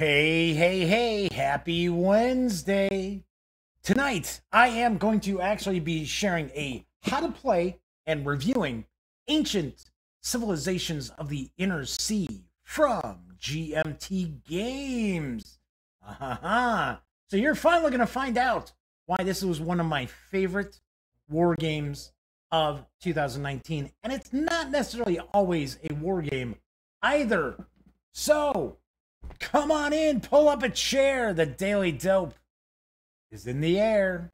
Hey, hey, hey, happy Wednesday. Tonight, I am going to actually be sharing a how to play and reviewing ancient civilizations of the inner sea from GMT Games. Uh-huh. So you're finally going to find out why this was one of my favorite war games of 2019. And it's not necessarily always a war game either. So come on in, pull up a chair. The Daily Dope is in the air.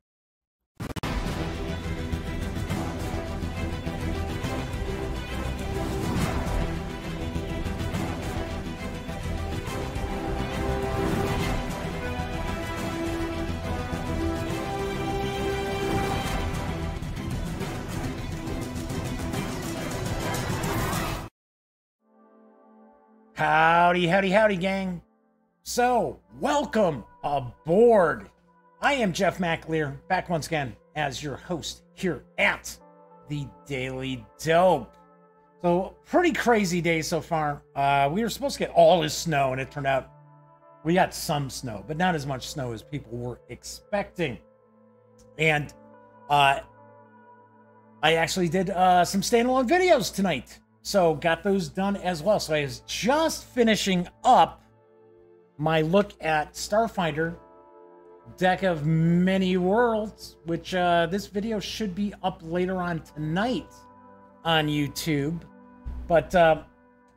Howdy, howdy, howdy, gang. So, welcome aboard. I am Jeff McAleer, back once again as your host here at the Daily Dope. So, pretty crazy day so far. Uh, we were supposed to get all this snow, and it turned out we got some snow, but not as much snow as people were expecting. And uh, I actually did uh, some standalone videos tonight. So got those done as well. So I was just finishing up my look at Starfinder Deck of Many Worlds, which uh, this video should be up later on tonight on YouTube. But uh,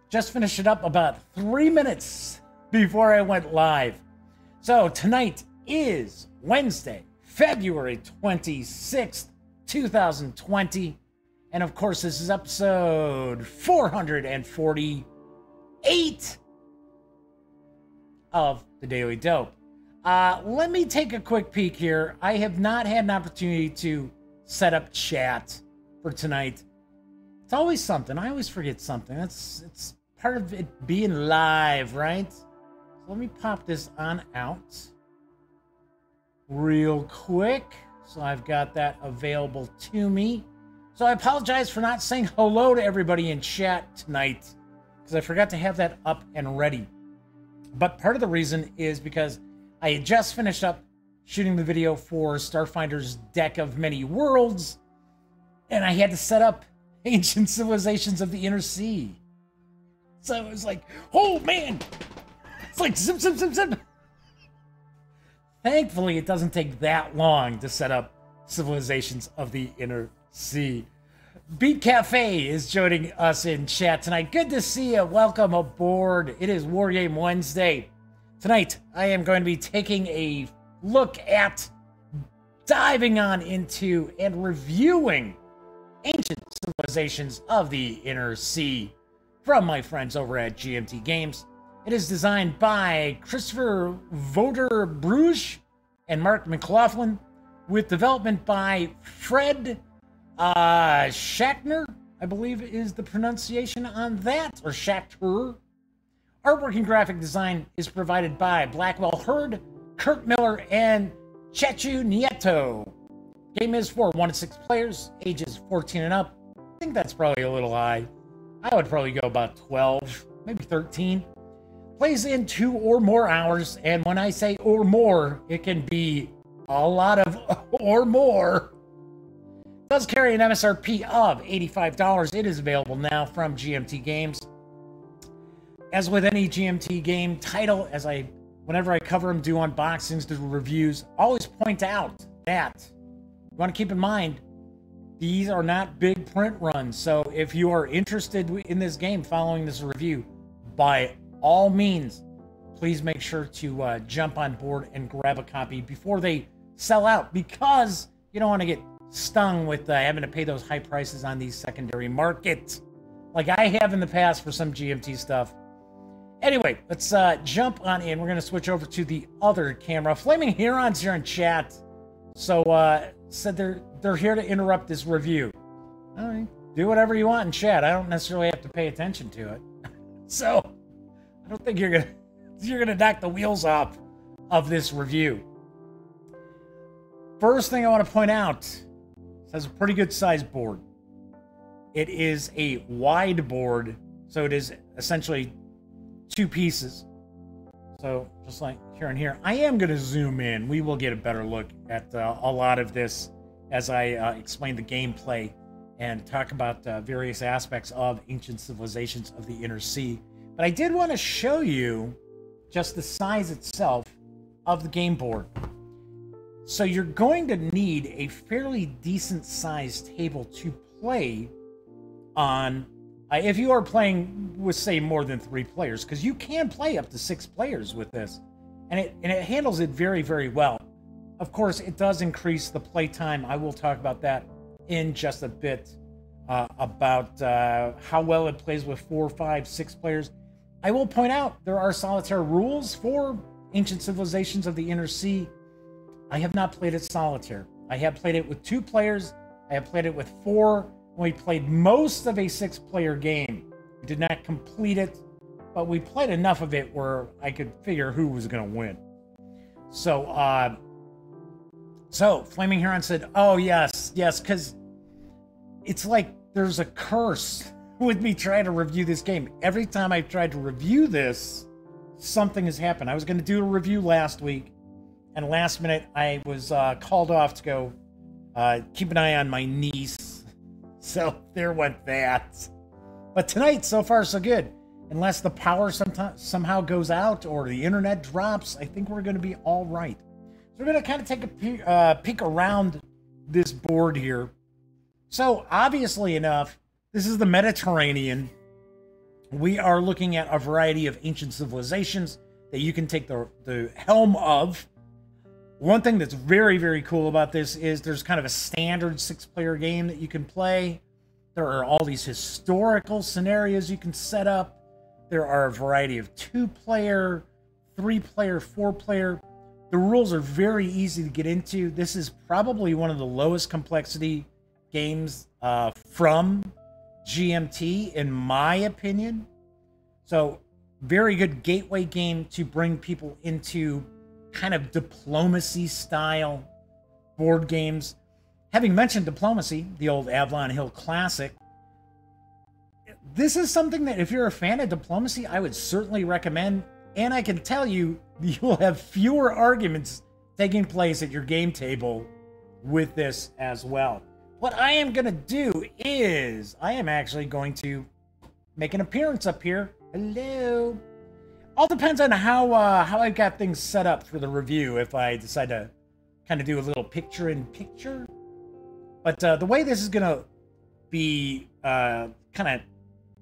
just finished it up about three minutes before I went live. So tonight is Wednesday, February 26th, 2020. And of course, this is episode 448 of the Daily Dope. Uh, let me take a quick peek here. I have not had an opportunity to set up chat for tonight. It's always something. I always forget something. That's it's part of it being live, right? So let me pop this on out real quick. So I've got that available to me. So I apologize for not saying hello to everybody in chat tonight because I forgot to have that up and ready. But part of the reason is because I had just finished up shooting the video for Starfinder's Deck of Many Worlds, and I had to set up Ancient Civilizations of the Inner Sea. So it was like, oh man, it's like zip, zip, zip, zip. Thankfully, it doesn't take that long to set up Civilizations of the Inner Sea. Beat Cafe is joining us in chat tonight. Good to see you. Welcome aboard. It is Wargame Wednesday. Tonight, I am going to be taking a look at diving on into and reviewing ancient civilizations of the inner sea from my friends over at GMT Games. It is designed by Christopher Vorder Bruegge and Mark McLaughlin, with development by Fred uh, Schachtner, I believe is the pronunciation on that, or Schachter. Artwork and graphic design is provided by Blackwell Hird, Kurt Miller, and Chechu Nieto. Game is for 1 to 6 players, ages 14 and up. I think that's probably a little high. I would probably go about 12, maybe 13. Plays in two or more hours, and when I say or more, it can be a lot of or more does carry an MSRP of $85. It is available now from GMT Games. As with any GMT game title, as I, whenever I cover them, do unboxings, do reviews, always point out that you want to keep in mind these are not big print runs. So if you are interested in this game following this review, by all means, please make sure to uh, jump on board and grab a copy before they sell out because you don't want to get stung with uh, having to pay those high prices on these secondary markets, like I have in the past for some GMT stuff. Anyway, let's uh, jump on in. We're going to switch over to the other camera. Flaming Herons here in chat. So uh, said they're they're here to interrupt this review. All right, do whatever you want in chat. I don't necessarily have to pay attention to it. so I don't think you're gonna you're gonna knock the wheels off of this review. First thing I want to point out it has a pretty good size board. It is a wide board, so it is essentially two pieces. So just like here and here, I am going to zoom in. We will get a better look at uh, a lot of this as I uh, explain the gameplay and talk about uh, various aspects of ancient civilizations of the inner sea. But I did want to show you just the size itself of the game board. So you're going to need a fairly decent sized table to play on uh, if you are playing with say more than three players because you can play up to six players with this and it and it handles it very very well. Of course it does increase the play time. I will talk about that in just a bit uh, about uh, how well it plays with four five six players. I will point out there are solitaire rules for ancient civilizations of the inner sea i have not played it solitaire i have played it with two players i have played it with four we played most of a six player game. We did not complete it, but we played enough of it where I could figure who was going to win. So, uh, so Flaming Heron said, Oh, yes, yes, because it's like there's a curse with me trying to review this game. Every time I've tried to review this, something has happened. I was going to do a review last week, and last minute I was uh, called off to go uh, keep an eye on my niece so there went that. But tonight, so far, so good. Unless the power sometimes somehow goes out or the internet drops, I think we're going to be all right. So we're going to kind of take a peek, uh, peek around this board here. So obviously enough, this is the Mediterranean. We are looking at a variety of ancient civilizations that you can take the, the helm of one thing that's very, very cool about this is there's kind of a standard six player game that you can play. There are all these historical scenarios you can set up. There are a variety of two player, three player, four player. The rules are very easy to get into. This is probably one of the lowest complexity games uh, from GMT, in my opinion. So, very good gateway game to bring people into kind of diplomacy style board games. Having mentioned diplomacy, the old Avalon Hill classic, this is something that if you're a fan of diplomacy, I would certainly recommend. And I can tell you, you'll have fewer arguments taking place at your game table with this as well. What I am going to do is I am actually going to make an appearance up here. Hello all depends on how uh, how I got things set up for the review. If I decide to kind of do a little picture in picture, but uh, the way this is gonna be uh, kind of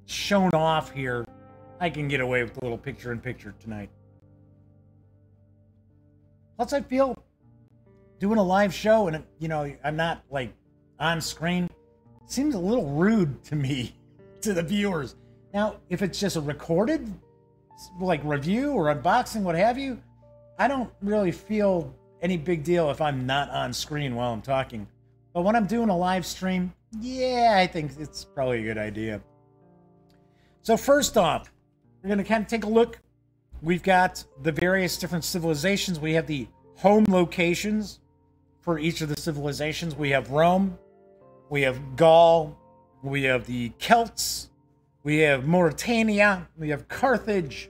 shown off here, I can get away with a little picture in picture tonight. Plus, I feel doing a live show and you know I'm not like on screen seems a little rude to me to the viewers. Now, if it's just a recorded like review or unboxing, what have you, I don't really feel any big deal if I'm not on screen while I'm talking. But when I'm doing a live stream, yeah, I think it's probably a good idea. So first off, we're going to kind of take a look. We've got the various different civilizations. We have the home locations for each of the civilizations. We have Rome, we have Gaul, we have the Celts, we have Mauritania, we have Carthage,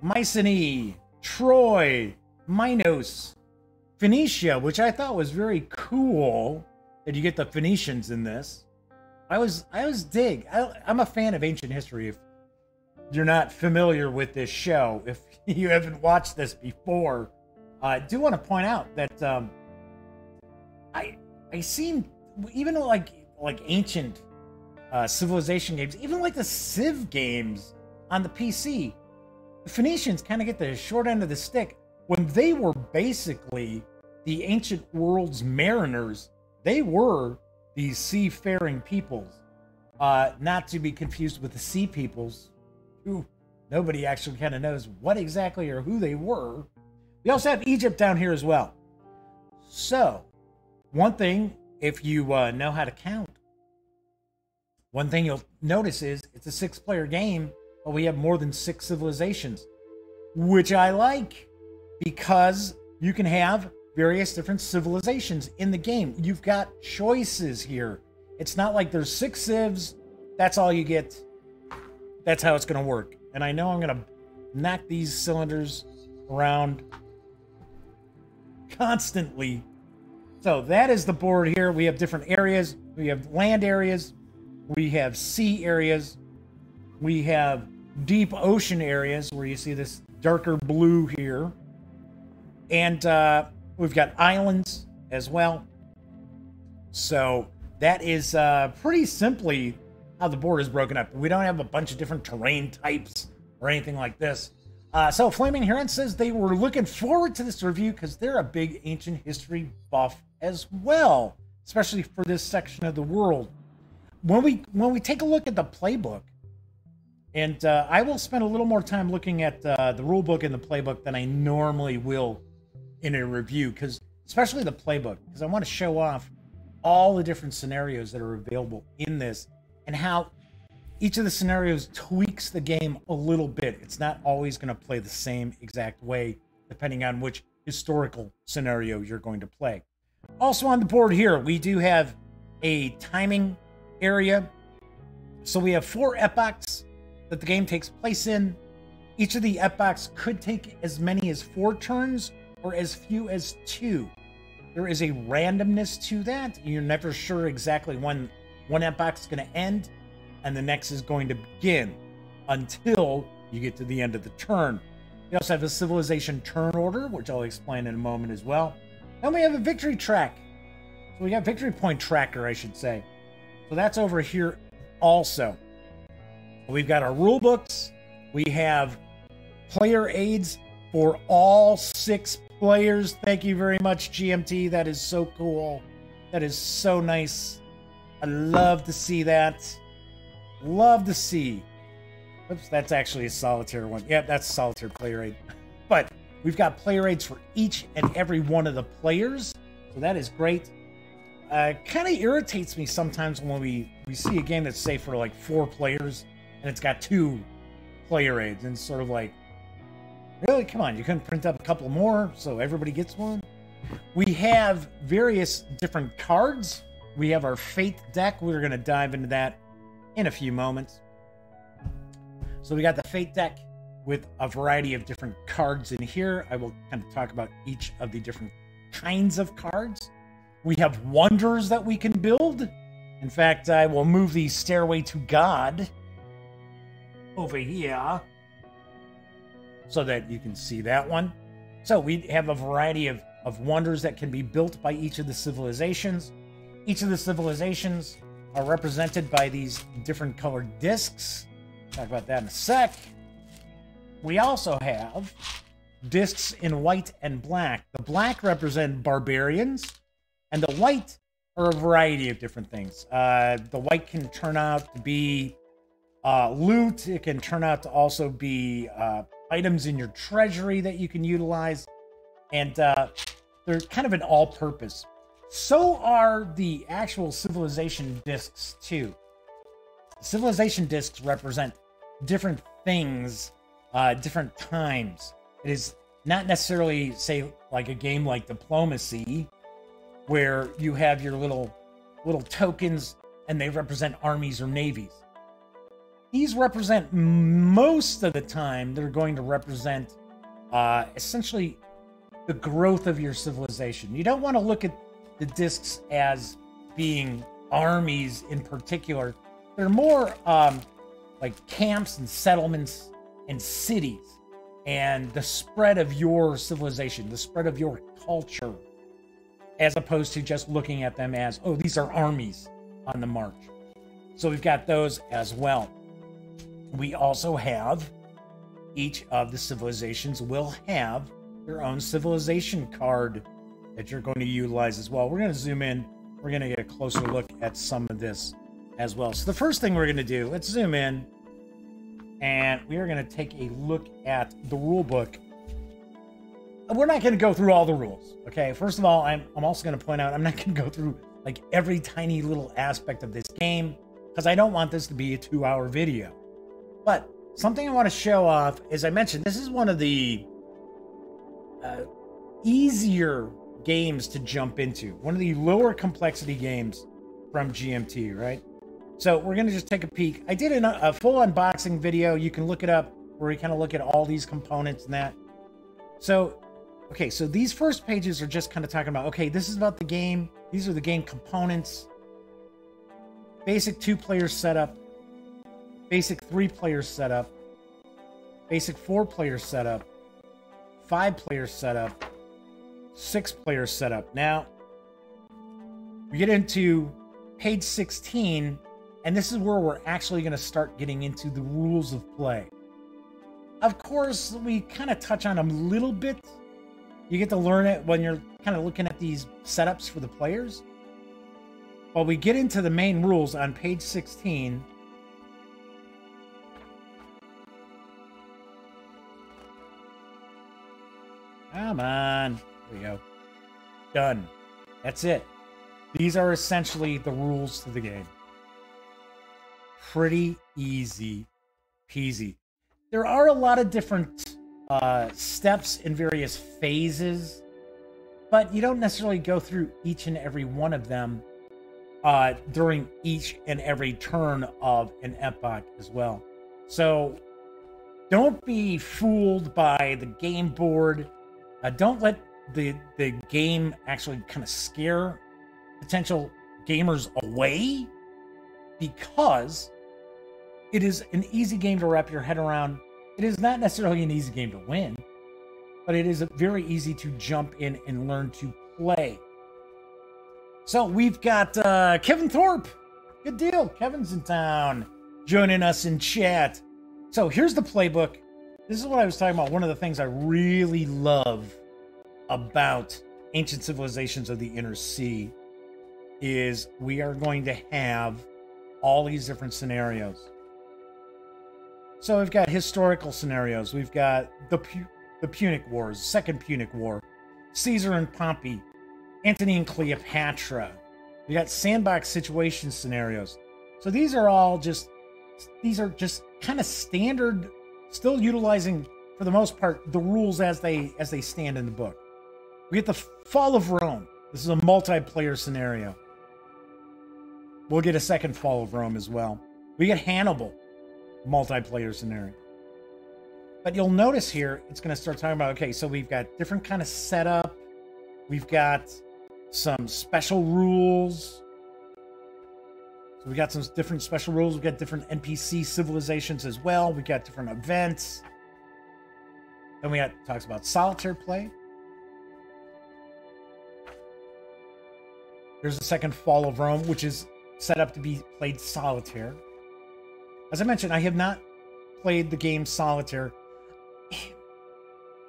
Mycenae, Troy, Minos, Phoenicia, which I thought was very cool that you get the Phoenicians in this. I was I was dig. I, I'm a fan of ancient history. If you're not familiar with this show, if you haven't watched this before, I do want to point out that um, I I seem even like like ancient uh, civilization games, even like the Civ games on the PC, the Phoenicians kind of get the short end of the stick when they were basically the ancient world's mariners. They were these seafaring peoples, uh, not to be confused with the sea peoples, who nobody actually kind of knows what exactly or who they were. We also have Egypt down here as well. So, one thing, if you uh, know how to count, one thing you'll notice is it's a six player game, but we have more than six civilizations, which I like because you can have various different civilizations in the game. You've got choices here. It's not like there's six civs, that's all you get. That's how it's going to work. And I know I'm going to knock these cylinders around constantly. So that is the board here. We have different areas. We have land areas. We have sea areas. We have deep ocean areas where you see this darker blue here. And uh, we've got islands as well. So that is uh, pretty simply how the board is broken up. We don't have a bunch of different terrain types or anything like this. Uh, so Flaming Heron says they were looking forward to this review because they're a big ancient history buff as well, especially for this section of the world. When we when we take a look at the playbook, and uh, I will spend a little more time looking at uh, the rule book and the playbook than I normally will in a review, because especially the playbook, because I want to show off all the different scenarios that are available in this and how each of the scenarios tweaks the game a little bit. It's not always going to play the same exact way, depending on which historical scenario you're going to play. Also on the board here, we do have a timing area. So we have four epochs that the game takes place in. Each of the epochs could take as many as four turns or as few as two. There is a randomness to that. You're never sure exactly when one epoch is going to end and the next is going to begin until you get to the end of the turn. We also have a civilization turn order, which I'll explain in a moment as well. Then we have a victory track. So we got victory point tracker, I should say. So that's over here also. We've got our rule books. We have player aids for all six players. Thank you very much, GMT. That is so cool. That is so nice. I love to see that. Love to see. Oops, that's actually a solitaire one. Yep, that's a solitaire player aid. But we've got player aids for each and every one of the players. So that is great. Uh, kind of irritates me sometimes when we, we see a game that's, say, for like four players and it's got two player aids and sort of like, really? Come on, you couldn't print up a couple more so everybody gets one? We have various different cards. We have our Fate deck. We're going to dive into that in a few moments. So we got the Fate deck with a variety of different cards in here. I will kind of talk about each of the different kinds of cards. We have wonders that we can build. In fact, I will move the Stairway to God over here so that you can see that one. So we have a variety of, of wonders that can be built by each of the civilizations. Each of the civilizations are represented by these different colored discs. Talk about that in a sec. We also have discs in white and black. The black represent barbarians, and the white are a variety of different things. Uh, the white can turn out to be uh, loot. It can turn out to also be uh, items in your treasury that you can utilize. And uh, they're kind of an all-purpose so are the actual civilization discs too. Civilization discs represent different things, uh, different times. It is not necessarily, say, like a game like Diplomacy, where you have your little little tokens and they represent armies or navies. These represent most of the time, they're going to represent uh, essentially the growth of your civilization. You don't want to look at the discs as being armies in particular. They're more um, like camps and settlements and cities and the spread of your civilization, the spread of your culture, as opposed to just looking at them as, oh, these are armies on the march. So we've got those as well. We also have each of the civilizations will have their own civilization card that you're going to utilize as well. We're going to zoom in. We're going to get a closer look at some of this as well. So the first thing we're going to do, let's zoom in, and we are going to take a look at the rule book. We're not going to go through all the rules, okay? First of all, I'm, I'm also going to point out I'm not going to go through like every tiny little aspect of this game because I don't want this to be a two-hour video. But something I want to show off, as I mentioned, this is one of the uh, easier games to jump into. One of the lower complexity games from GMT, right? So we're going to just take a peek. I did an, a full unboxing video. You can look it up where we kind of look at all these components and that. So, okay, so these first pages are just kind of talking about, okay, this is about the game. These are the game components. Basic two player setup. Basic three player setup. Basic four player setup. Five player setup. Six player setup. Now, we get into page 16, and this is where we're actually going to start getting into the rules of play. Of course, we kind of touch on them a little bit. You get to learn it when you're kind of looking at these setups for the players. But we get into the main rules on page 16. Come on. There we go. Done. That's it. These are essentially the rules to the game. Pretty easy peasy. There are a lot of different uh, steps in various phases, but you don't necessarily go through each and every one of them uh, during each and every turn of an epoch as well. So don't be fooled by the game board. Uh, don't let the the game actually kind of scare potential gamers away because it is an easy game to wrap your head around. It is not necessarily an easy game to win, but it is very easy to jump in and learn to play. So we've got uh, Kevin Thorpe. Good deal. Kevin's in town joining us in chat. So here's the playbook. This is what I was talking about. One of the things I really love about ancient civilizations of the inner sea is we are going to have all these different scenarios. So we've got historical scenarios. We've got the the Punic Wars, Second Punic War, Caesar and Pompey, Antony and Cleopatra. We got sandbox situation scenarios. So these are all just these are just kind of standard, still utilizing for the most part the rules as they as they stand in the book. We get the fall of Rome. This is a multiplayer scenario. We'll get a second fall of Rome as well. We get Hannibal, multiplayer scenario. But you'll notice here, it's going to start talking about, okay, so we've got different kind of setup. We've got some special rules. So we got some different special rules. We've got different NPC civilizations as well. We've got different events. Then we got talks about solitaire play. There's the second Fall of Rome, which is set up to be played solitaire. As I mentioned, I have not played the game solitaire.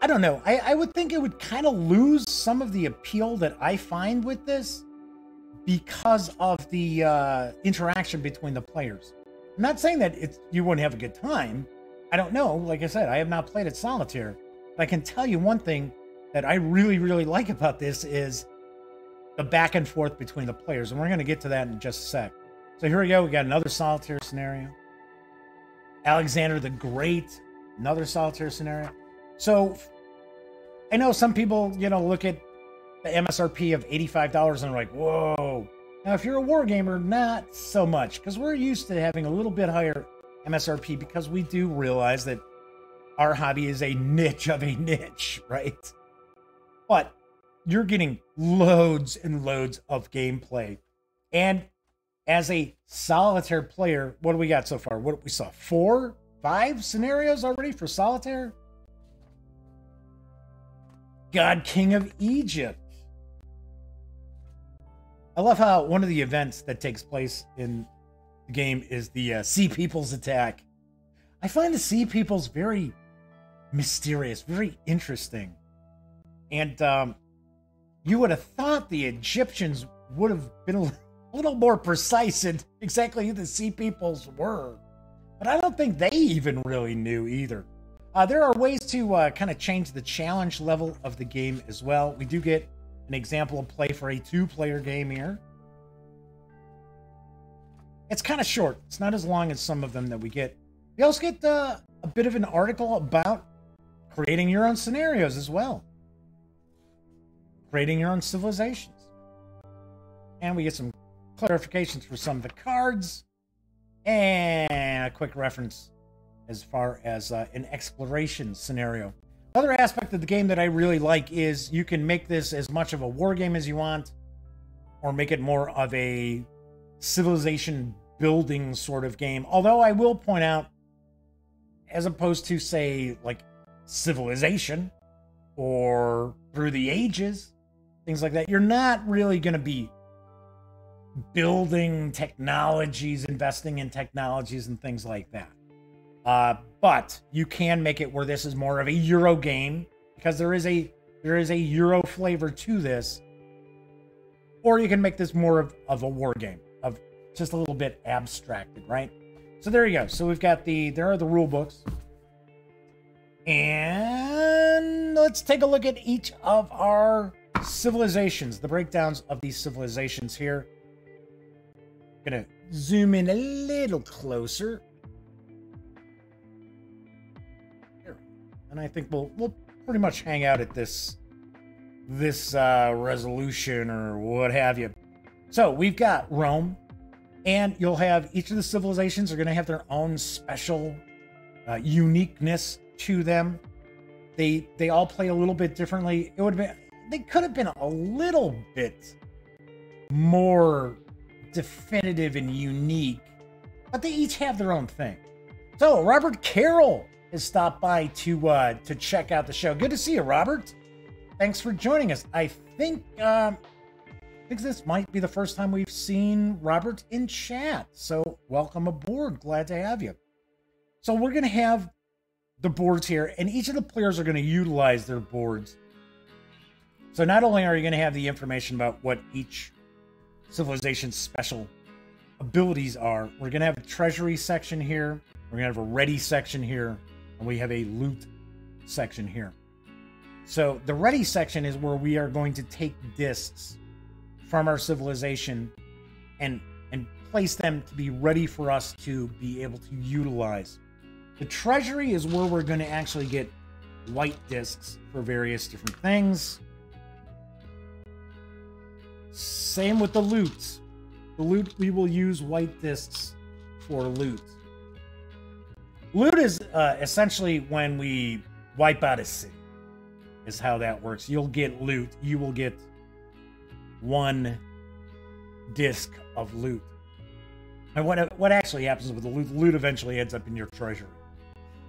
I don't know. I, I would think it would kind of lose some of the appeal that I find with this because of the uh, interaction between the players. I'm not saying that it's, you wouldn't have a good time. I don't know. Like I said, I have not played it solitaire. But I can tell you one thing that I really, really like about this is the back and forth between the players. And we're going to get to that in just a sec. So here we go. We got another solitaire scenario. Alexander the Great, another solitaire scenario. So I know some people, you know, look at the MSRP of $85 and are like, whoa. Now, if you're a war gamer, not so much, because we're used to having a little bit higher MSRP because we do realize that our hobby is a niche of a niche, right? But you're getting loads and loads of gameplay. And as a solitaire player, what do we got so far? What we saw four, five scenarios already for solitaire. God King of Egypt. I love how one of the events that takes place in the game is the uh, Sea People's attack. I find the Sea Peoples very mysterious, very interesting. And um, you would have thought the Egyptians would have been a little more precise in exactly who the Sea Peoples were. But I don't think they even really knew either. Uh, there are ways to uh, kind of change the challenge level of the game as well. We do get an example of play for a two player game here. It's kind of short, it's not as long as some of them that we get. We also get uh, a bit of an article about creating your own scenarios as well creating your own civilizations. And we get some clarifications for some of the cards. And a quick reference as far as uh, an exploration scenario. Another aspect of the game that I really like is you can make this as much of a war game as you want, or make it more of a civilization building sort of game. Although I will point out, as opposed to, say, like Civilization or Through the Ages, things like that, you're not really going to be building technologies, investing in technologies, and things like that. Uh, but you can make it where this is more of a Euro game because there is a there is a Euro flavor to this. Or you can make this more of, of a war game, of just a little bit abstracted, right? So there you go. So we've got the there are the rule books. And let's take a look at each of our civilizations, the breakdowns of these civilizations here. Gonna zoom in a little closer. And I think we'll we'll pretty much hang out at this this uh, resolution or what have you. So we've got Rome, and you'll have each of the civilizations are going to have their own special uh, uniqueness to them. They they all play a little bit differently. It would have been they could have been a little bit more definitive and unique, but they each have their own thing. So Robert Carroll has stopped by to uh, to check out the show. Good to see you, Robert. Thanks for joining us. I think um, I think this might be the first time we've seen Robert in chat. So welcome aboard. Glad to have you. So we're gonna have the boards here, and each of the players are to utilize their boards. So not only are you to have the information about what each civilization's special abilities are, we're going to have a treasury section here, we're going to have a ready section here, and we have a loot section here. So the ready section is where we are going to take discs from our civilization and and place them to be ready for us to be able to utilize. The treasury is where we're going to actually get white discs for various different things. Same with the loot. The loot, we will use white discs for loot. Loot is uh, essentially when we wipe out a city, is how that works. You'll get loot. You will get one disc of loot. And what what actually happens with the loot, loot eventually ends up in your treasury.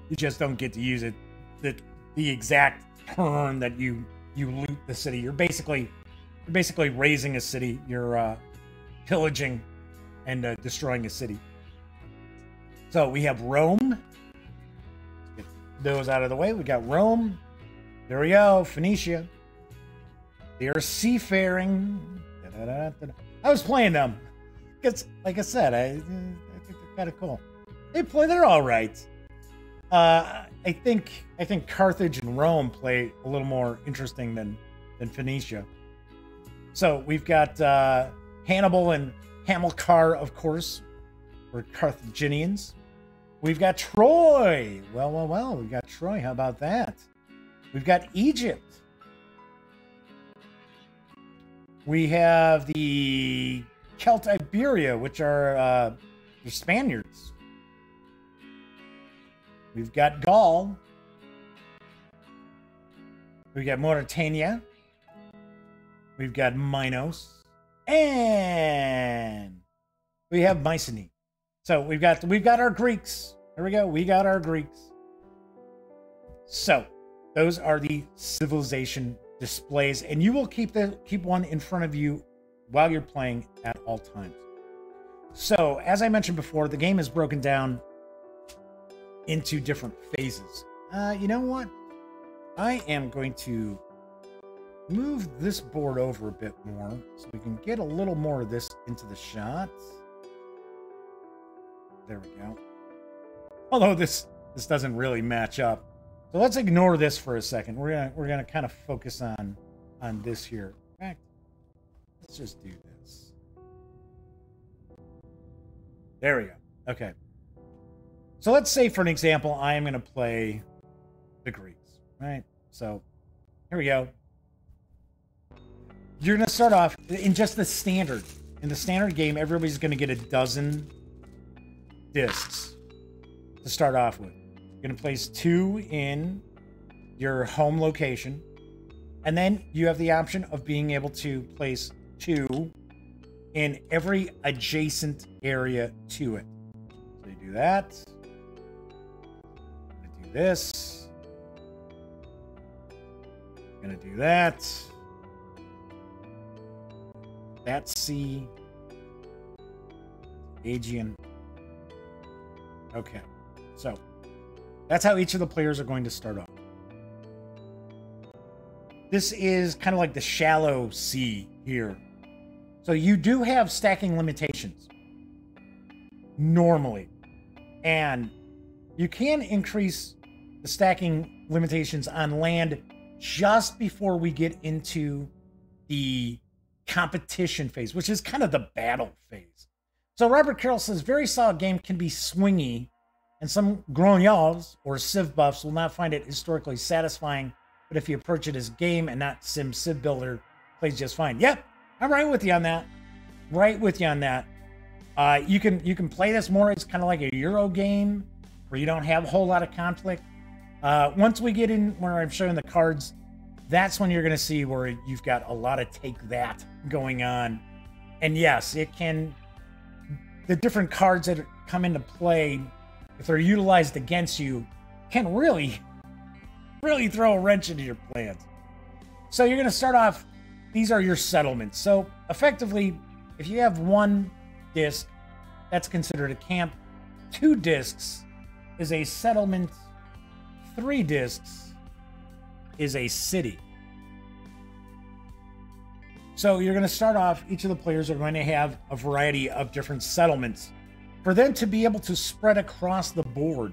You just don't get to use it the the exact turn that you you loot the city. You're basically you're basically razing a city. You're uh, pillaging and uh, destroying a city. So we have Rome. Get those out of the way. We got Rome. There we go. Phoenicia. They are seafaring. I was playing them. It's like I said, I, I think they're kind of cool. They play. They're all right. Uh, I think I think Carthage and Rome play a little more interesting than than Phoenicia. So we've got uh, Hannibal and Hamilcar, of course, we're Carthaginians. We've got Troy. Well, well, well. We've got Troy. How about that? We've got Egypt. We have the Celtiberia, which are uh, the Spaniards. We've got Gaul. We've got Mauritania. We've got Minos. And we have Mycenae. So we've got we've got our Greeks. Here we go. We got our Greeks. So those are the civilization displays, and you will keep the keep one in front of you while you're playing at all times. So, as I mentioned before, the game is broken down into different phases. Uh, you know what? I am going to move this board over a bit more so we can get a little more of this into the shot. There we go. Although this this doesn't really match up. So let's ignore this for a second. We're gonna we're gonna kind of focus on on this here. In fact, let's just do this. There we go. Okay. So let's say, for an example, I am to play the Greeks, right? So here we go. You're to start off in just the standard. In the standard game, everybody's to get a dozen discs to start off with. You're to place two in your home location. And then you have the option of being able to place two in every adjacent area to it. So you do that. I'm gonna do this. I'm gonna do that. That's C. Aegean. Okay. So that's how each of the players are going to start off. This is kind of like the shallow sea here. So you do have stacking limitations normally. And you can increase the stacking limitations on land just before we get into the competition phase, which is kind of the battle phase. So Robert Carroll says very solid game can be swingy, and some grognards or civ buffs will not find it historically satisfying. But if you approach it as game and not sim civ builder, plays just fine. Yep, I'm right with you on that. Right with you on that. Uh, you can you can play this more. It's kind of like a Euro game where you don't have a whole lot of conflict. Uh, once we get in where I'm showing the cards, that's when you're going to see where you've got a lot of take that going on. And yes, it can. The different cards that come into play, if they're utilized against you, can really, really throw a wrench into your plans. So you're going to start off. These are your settlements. So effectively, if you have one disc, that's considered a camp. Two discs is a settlement. Three discs is a city. So you're going to start off, each of the players are going to have a variety of different settlements. For them to be able to spread across the board,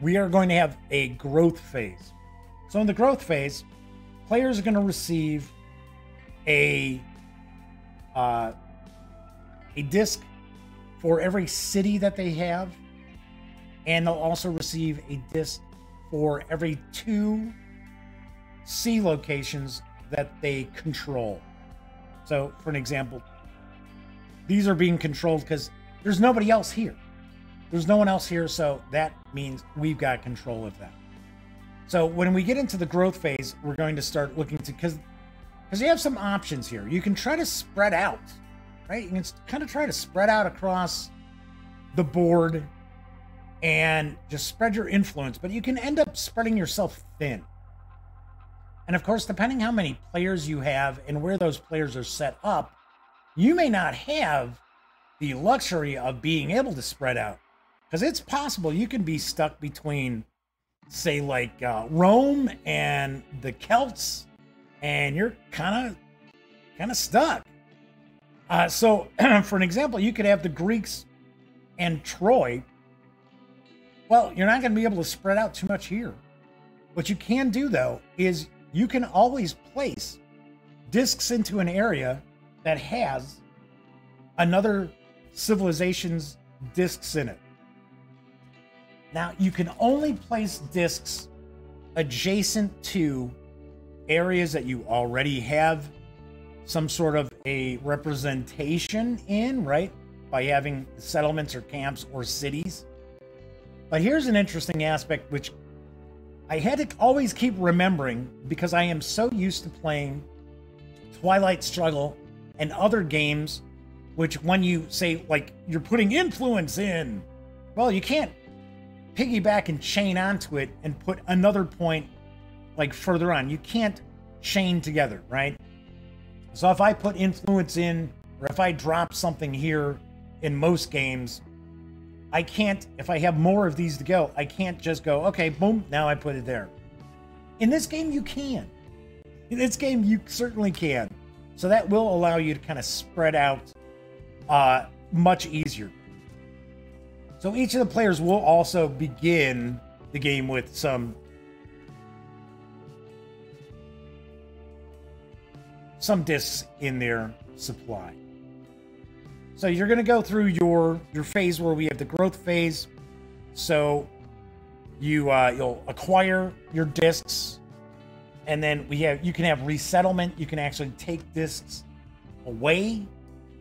we are going to have a growth phase. So in the growth phase, players are going to receive a uh, a disc for every city that they have, and they'll also receive a disc for every two sea locations that they control. So, for an example, these are being controlled because there's nobody else here. There's no one else here, so that means we've got control of that. So when we get into the growth phase, we're going to start looking to because because you have some options here. You can try to spread out right? You can kind of try to spread out across the board and just spread your influence, but you can end up spreading yourself thin. And of course, depending how many players you have and where those players are set up, you may not have the luxury of being able to spread out. Because it's possible you can be stuck between, say, like uh, Rome and the Celts, and you're kind of kind of stuck. Uh, so, for an example, you could have the Greeks and Troy. Well, you're not going to be able to spread out too much here. What you can do, though, is you can always place discs into an area that has another civilization's discs in it. Now, you can only place discs adjacent to areas that you already have some sort of a representation in, right? By having settlements or camps or cities. But here's an interesting aspect which I had to always keep remembering because I am so used to playing Twilight Struggle and other games, which when you say, like, you're putting influence in, well, you can't piggyback and chain onto it and put another point like further on. You can't chain together, right? So if I put influence in, or if I drop something here in most games, I can't, if I have more of these to go, I can't just go, okay, boom, now I put it there. In this game, you can. In this game, you certainly can. So that will allow you to kind of spread out uh, much easier. So each of the players will also begin the game with some some discs in their supply. So you're going to go through your your phase where we have the growth phase. So you uh, you'll acquire your discs, and then we have you can have resettlement. You can actually take discs away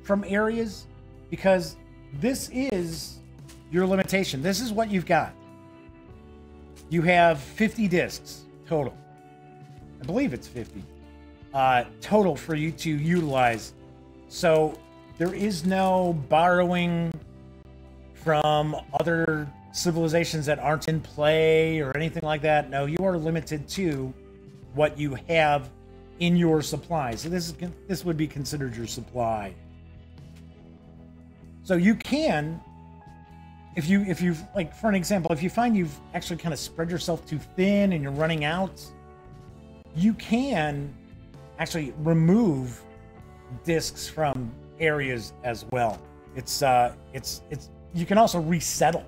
from areas because this is your limitation. This is what you've got. you have 50 discs total. I believe it's 50 uh, total for you to utilize. So there is no borrowing from other civilizations that aren't in play or anything like that. No, you are limited to what you have in your supply. So this is this would be considered your supply. So you can if you if you like for an example, if you find you've actually kind of spread yourself too thin and you're running out, you can actually remove discs from areas as well. It's uh it's it's you can also resettle.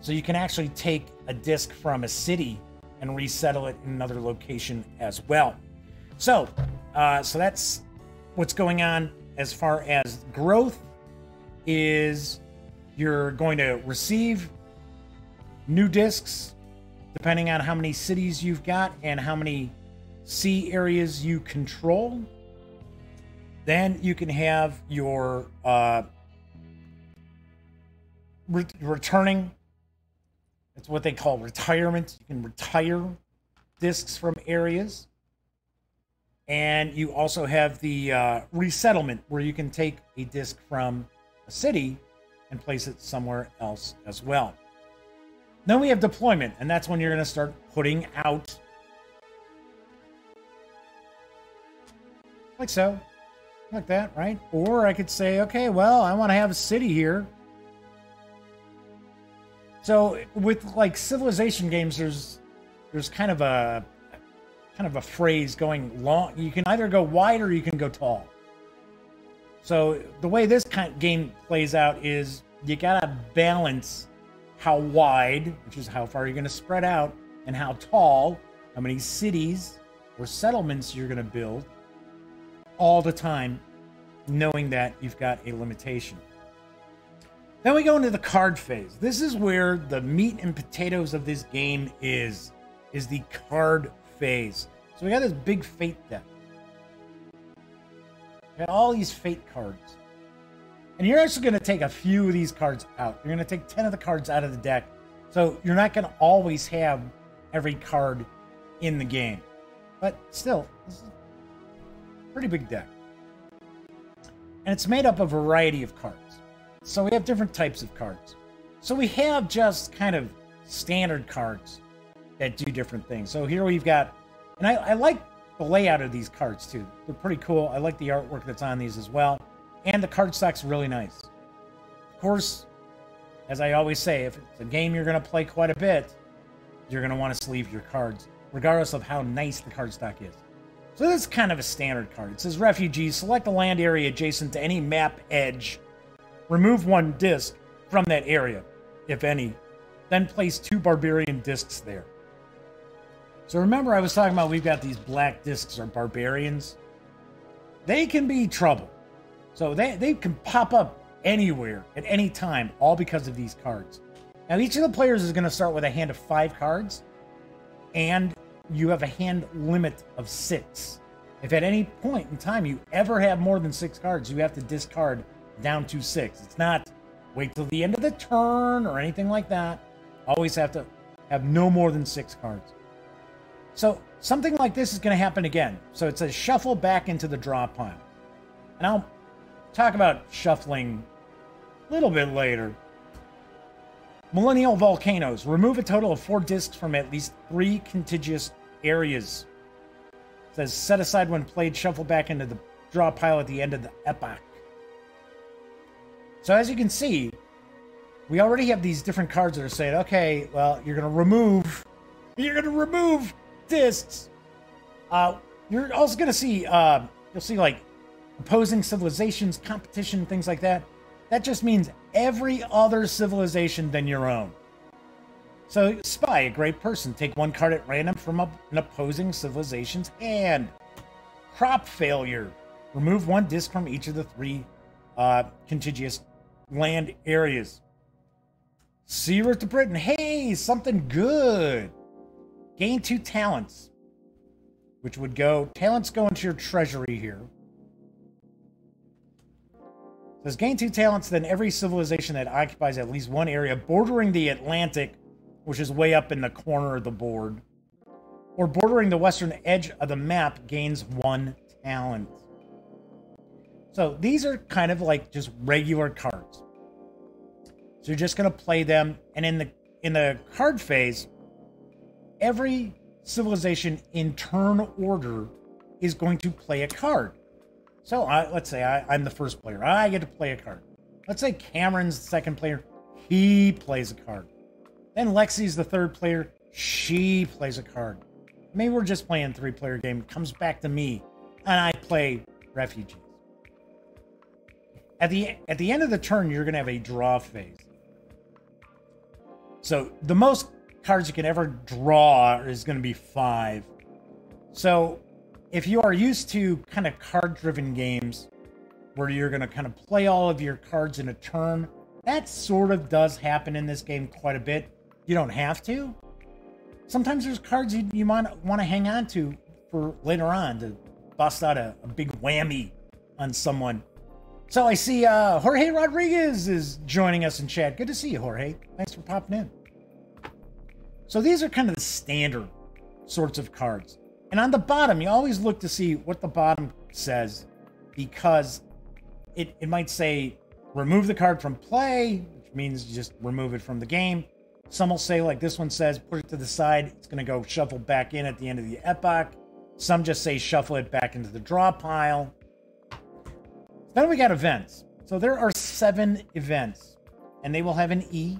So you can actually take a disc from a city and resettle it in another location as well. So, uh, so that's what's going on as far as growth is you're going to receive new discs depending on how many cities you've got and how many sea areas you control. Then you can have your uh, re- returning. It's what they call retirement. You can retire discs from areas. And you also have the uh, resettlement, where you can take a disc from a city and place it somewhere else as well. Then we have deployment, and that's when you're going to start putting out like so, like that, right? Or I could say, okay, well, I want to have a city here. So with like civilization games, there's there's kind of a kind of a phrase going long. You can either go wide or you can go tall. So the way this kind of game plays out is you gotta balance how wide, which is how far you're gonna spread out, and how tall, how many cities or settlements you're gonna build, all the time, knowing that you've got a limitation. Then we go into the card phase. This is where the meat and potatoes of this game is, is the card phase. So we got this big fate deck. We got all these fate cards. And you're actually going to take a few of these cards out. You're going to take 10 of the cards out of the deck. So you're not going to always have every card in the game. But still, this is pretty big deck. And it's made up of a variety of cards. So we have different types of cards. So we have just kind of standard cards that do different things. So here we've got, and I, I like the layout of these cards too. They're pretty cool. I like the artwork that's on these as well. And the card stock's really nice. Of course, as I always say, if it's a game you're going to play quite a bit, you're going to want to sleeve your cards, regardless of how nice the card stock is. So this is kind of a standard card. It says refugees, select a land area adjacent to any map edge. Remove one disc from that area, if any. Then place two barbarian discs there. So remember I was talking about we've got these black discs or barbarians. They can be trouble. So they, they can pop up anywhere at any time, all because of these cards. Now each of the players is going to start with a hand of five cards, and you have a hand limit of six. If at any point in time you ever have more than six cards, you have to discard down to six. It's not wait till the end of the turn or anything like that. Always have to have no more than six cards. So something like this is going to happen again. So it says shuffle back into the draw pile. And I'll talk about shuffling a little bit later. Millennial volcanoes. Remove a total of four discs from at least three contiguous areas. It says set aside when played, shuffle back into the draw pile at the end of the epoch. So as you can see, we already have these different cards that are saying, okay, well, you're going to remove, you're going to remove discs. Uh, you're also going to see, uh, you'll see like opposing civilizations, competition, things like that. That just means every other civilization than your own. So, spy, a great person. Take one card at random from an opposing civilization's hand. Crop failure. Remove one disc from each of the three uh, contiguous land areas. Sea route to Britain. Hey, something good. Gain two talents, which would go, talents go into your treasury here. Says gain two talents, then every civilization that occupies at least one area bordering the Atlantic which is way up in the corner of the board, or bordering the western edge of the map gains one talent. So these are kind of like just regular cards. So you're just going to play them, and in the in the card phase, every civilization in turn order is going to play a card. So I, let's say I, am the first player. I get to play a card. Let's say Cameron's the second player. He plays a card. Then Lexi's the third player. She plays a card. Maybe we're just playing three player game. It comes back to me, and I play refugees. At the at the end of the turn, you're going to have a draw phase. So the most cards you can ever draw is going to be five. So if you are used to kind of card driven games where you're going to kind of play all of your cards in a turn, that sort of does happen in this game quite a bit. You don't have to. Sometimes there's cards you, you might want to hang on to for later on to bust out a, a big whammy on someone. So I see uh, Jorge Rodriguez is joining us in chat. Good to see you, Jorge. Thanks for popping in. So these are kind of the standard sorts of cards. And on the bottom, you always look to see what the bottom says because it, it might say remove the card from play, which means just remove it from the game. Some will say, like this one says, put it to the side. It's going to go shuffle back in at the end of the epoch. Some just say shuffle it back into the draw pile. Then we got events. So there are seven events, and they will have an E.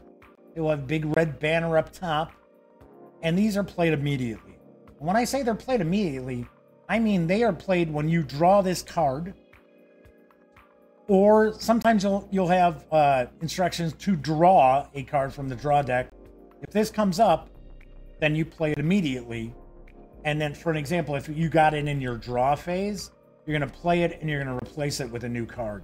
They will have big red banner up top and these are played immediately. When I say they're played immediately, I mean they are played when you draw this card, or sometimes you'll you'll have uh, instructions to draw a card from the draw deck. If this comes up, then you play it immediately. And then, for an example, if you got it in your draw phase, you're going to play it and you're going to replace it with a new card,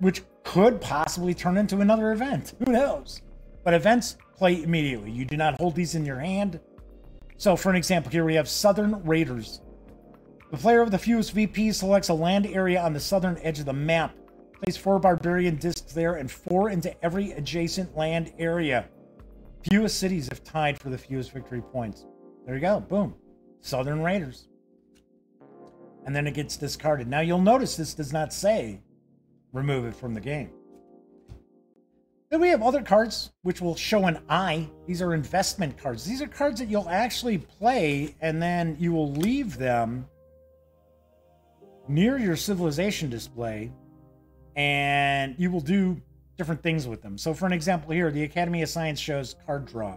which could possibly turn into another event. Who knows? But events play immediately. You do not hold these in your hand. So, for an example, here we have Southern Raiders. The player of the fewest VP selects a land area on the southern edge of the map. Place four barbarian discs there and four into every adjacent land area. Fewest cities have tied for the fewest victory points. There you go. Boom. Southern Raiders. And then it gets discarded. Now you'll notice this does not say remove it from the game. Then we have other cards which will show an eye. These are investment cards. These are cards that you'll actually play and then you will leave them near your civilization display and you will do different things with them. So for an example here, the Academy of Science shows card draw.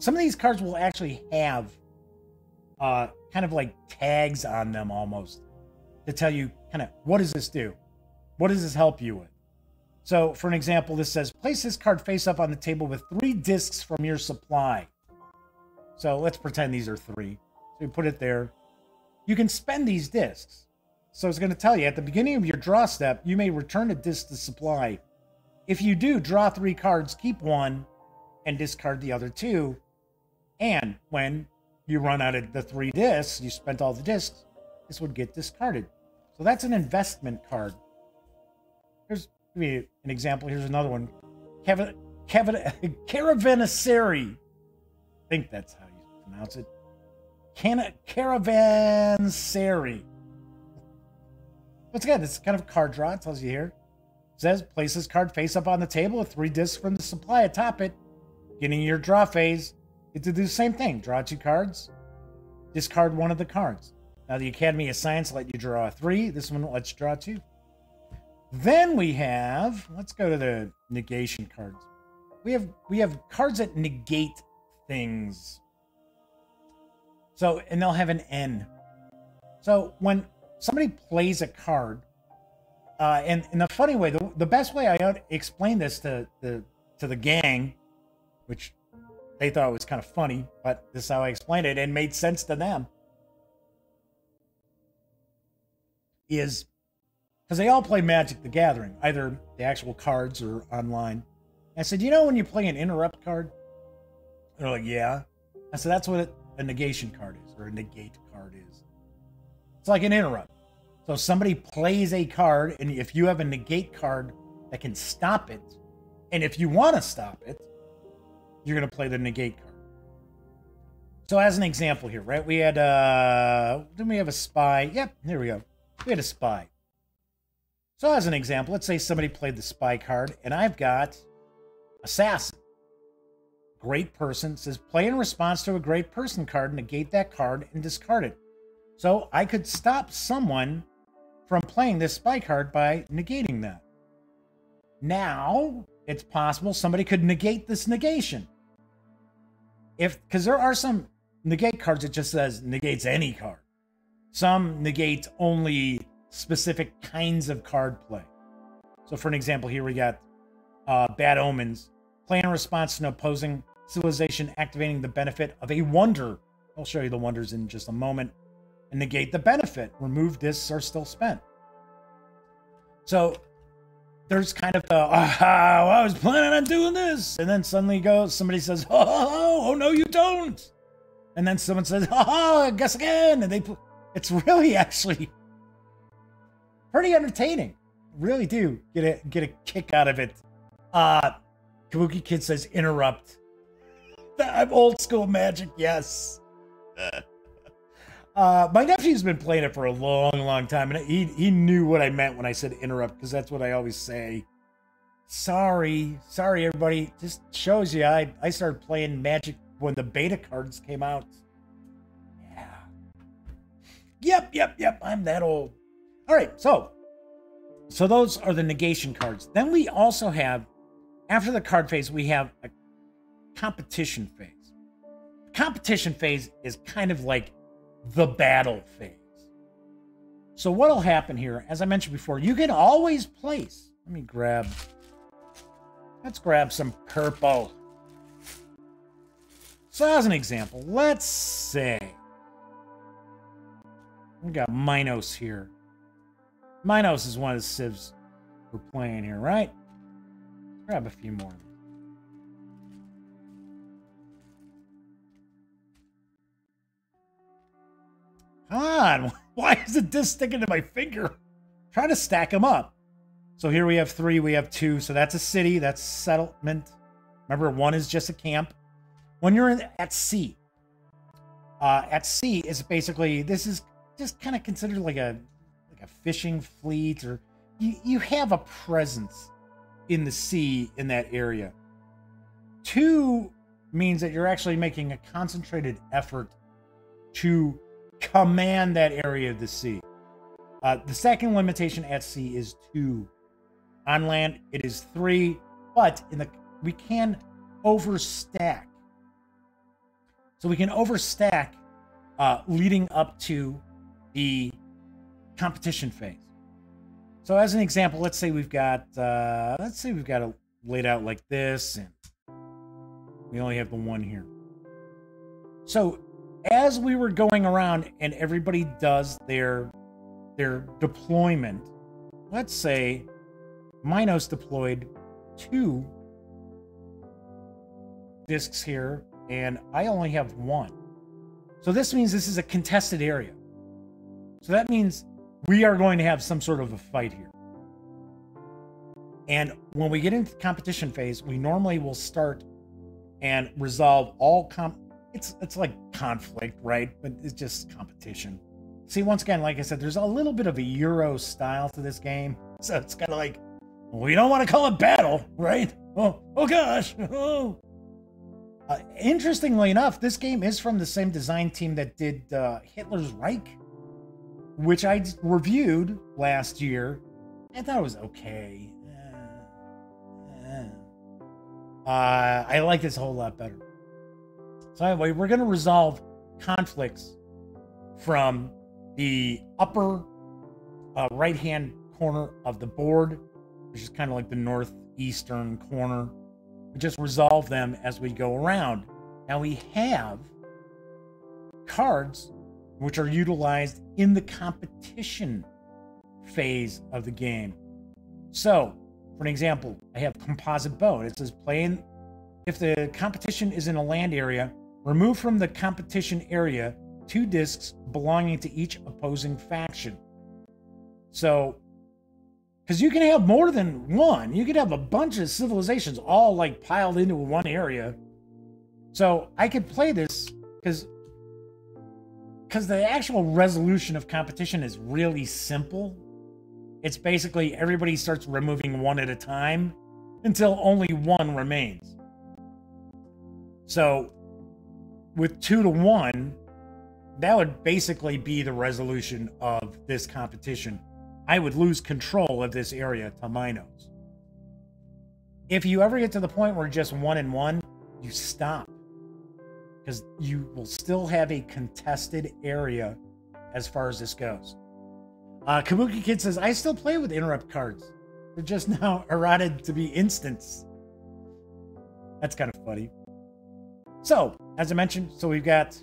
Some of these cards will actually have uh, kind of like tags on them almost to tell you kind of what does this do? What does this help you with? So, for an example, this says place this card face up on the table with three discs from your supply. So let's pretend these are three. So you put it there. You can spend these discs. So it's going to tell you at the beginning of your draw step, you may return a disc to supply. If you do, draw three cards, keep one, and discard the other two. And when you run out of the three discs, you spent all the discs, this would get discarded. So that's an investment card. Give me an example. Here's another one. Kevin, Kevin, Caravanserai. I think that's how you pronounce it. Can, Caravanserai. Once again, this is kind of a card draw. It tells you here. It says, place this card face up on the table with three discs from the supply atop it. Getting your draw phase, you to do the same thing. Draw two cards, discard one of the cards. Now, the Academy of Science let you draw three. This one lets you draw two. Then we have, let's go to the negation cards. We have we have cards that negate things. So, and they'll have an N. So when somebody plays a card, uh, and in the funny way, the, the best way I explain this to the to the gang, which they thought was kind of funny, but this is how I explained it and made sense to them, is because they all play Magic the Gathering, either the actual cards or online. I said, you know when you play an interrupt card? They're like, yeah. I said, that's what a negation card is, or a negate card is. It's like an interrupt. So somebody plays a card, and if you have a negate card that can stop it, and if you want to stop it, you're going to play the negate card. So as an example here, right? We had uh then we have a spy. Yep, there we go. We had a spy. So as an example, let's say somebody played the spy card and I've got assassin. Great person says play in response to a great person card, negate that card and discard it. So I could stop someone from playing this spy card by negating that. Now, it's possible somebody could negate this negation. If because there are some negate cards that just says negates any card. Some negate only specific kinds of card play. So for an example, here we got uh, Bad Omens. Play in response to an opposing civilization activating the benefit of a wonder. I'll show you the wonders in just a moment. And negate the benefit. Remove discs are still spent. So there's kind of the, oh, I was planning on doing this. And then suddenly goes, somebody says, oh, oh, oh, no, you don't. And then someone says, oh, guess again. And they, it's really actually pretty entertaining. Really do get a, get a kick out of it. Uh, Kabuki Kid says, interrupt. I'm old school magic, yes. Uh, my nephew's been playing it for a long, long time, and he he knew what I meant when I said interrupt because that's what I always say. Sorry, sorry, everybody. Just shows you I I started playing Magic when the beta cards came out. Yeah. Yep, yep, yep. I'm that old. All right, so so those are the negation cards. Then we also have after the card phase, we have a competition phase. competition phase is kind of like the battle phase. So what'll happen here, as I mentioned before, you can always place. Let me grab. Let's grab some purple. So as an example, let's say we got Minos here. Minos is one of the civs we're playing here, right? Grab a few more. On. Why is it this sticking to my finger? Try to stack them up. So here we have three, we have two. So that's a city, that's settlement. Remember, one is just a camp. When you're in, at sea, uh, at sea is basically this is just kind of considered like a like a fishing fleet, or you you have a presence in the sea in that area. Two means that you're actually making a concentrated effort to command that area of the sea. Uh, the second limitation at sea is two. On land, it is three, but in the we can overstack. So we can overstack uh, leading up to the competition phase. So as an example, let's say we've got uh, let's say we've got it laid out like this, and we only have the one here. So as we were going around and everybody does their their deployment, let's say Minos deployed two discs here, and I only have one. So this means this is a contested area. So that means we are going to have some sort of a fight here. And when we get into the competition phase, we normally will start and resolve all comp it's it's like conflict, right? But it's just competition. See, once again, like I said, there's a little bit of a Euro style to this game. So it's kind of like, we don't want to call it battle, right? Oh, oh gosh. Oh. Uh, interestingly enough, this game is from the same design team that did uh, Hitler's Reich, which I reviewed last year. I thought it was okay. Uh, uh, I like this a whole lot better. So anyway, we're going to resolve conflicts from the upper uh, right-hand corner of the board, which is kind of like the northeastern corner. We just resolve them as we go around. Now we have cards which are utilized in the competition phase of the game. So, for an example, I have composite bow. It says playing if the competition is in a land area, Remove from the competition area two discs belonging to each opposing faction. So, because you can have more than one, you could have a bunch of civilizations all like piled into one area. So I could play this because because the actual resolution of competition is really simple. It's basically everybody starts removing one at a time until only one remains. So with two to one, that would basically be the resolution of this competition. I would lose control of this area to Minos. If you ever get to the point where just one and one, you stop because you will still have a contested area as far as this goes. Uh, Kabuki Kid says, I still play with interrupt cards. They're just now eroded to be instants. That's kind of funny. So, as I mentioned, so we've got.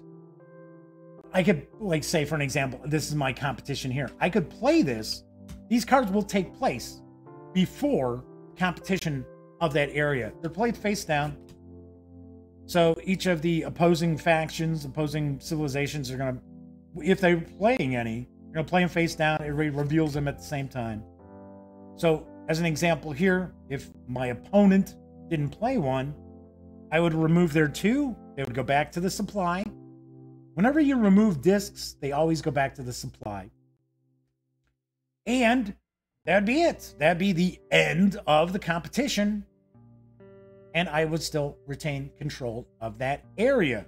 I could, like, say, for an example, this is my competition here. I could play this. These cards will take place before competition of that area. They're played face down. So each of the opposing factions, opposing civilizations are going to, if they're playing any, you're going to play them face down. It reveals them at the same time. So, as an example here, if my opponent didn't play one, I would remove their two. They would go back to the supply. Whenever you remove discs, they always go back to the supply. And that'd be it. That'd be the end of the competition and I would still retain control of that area.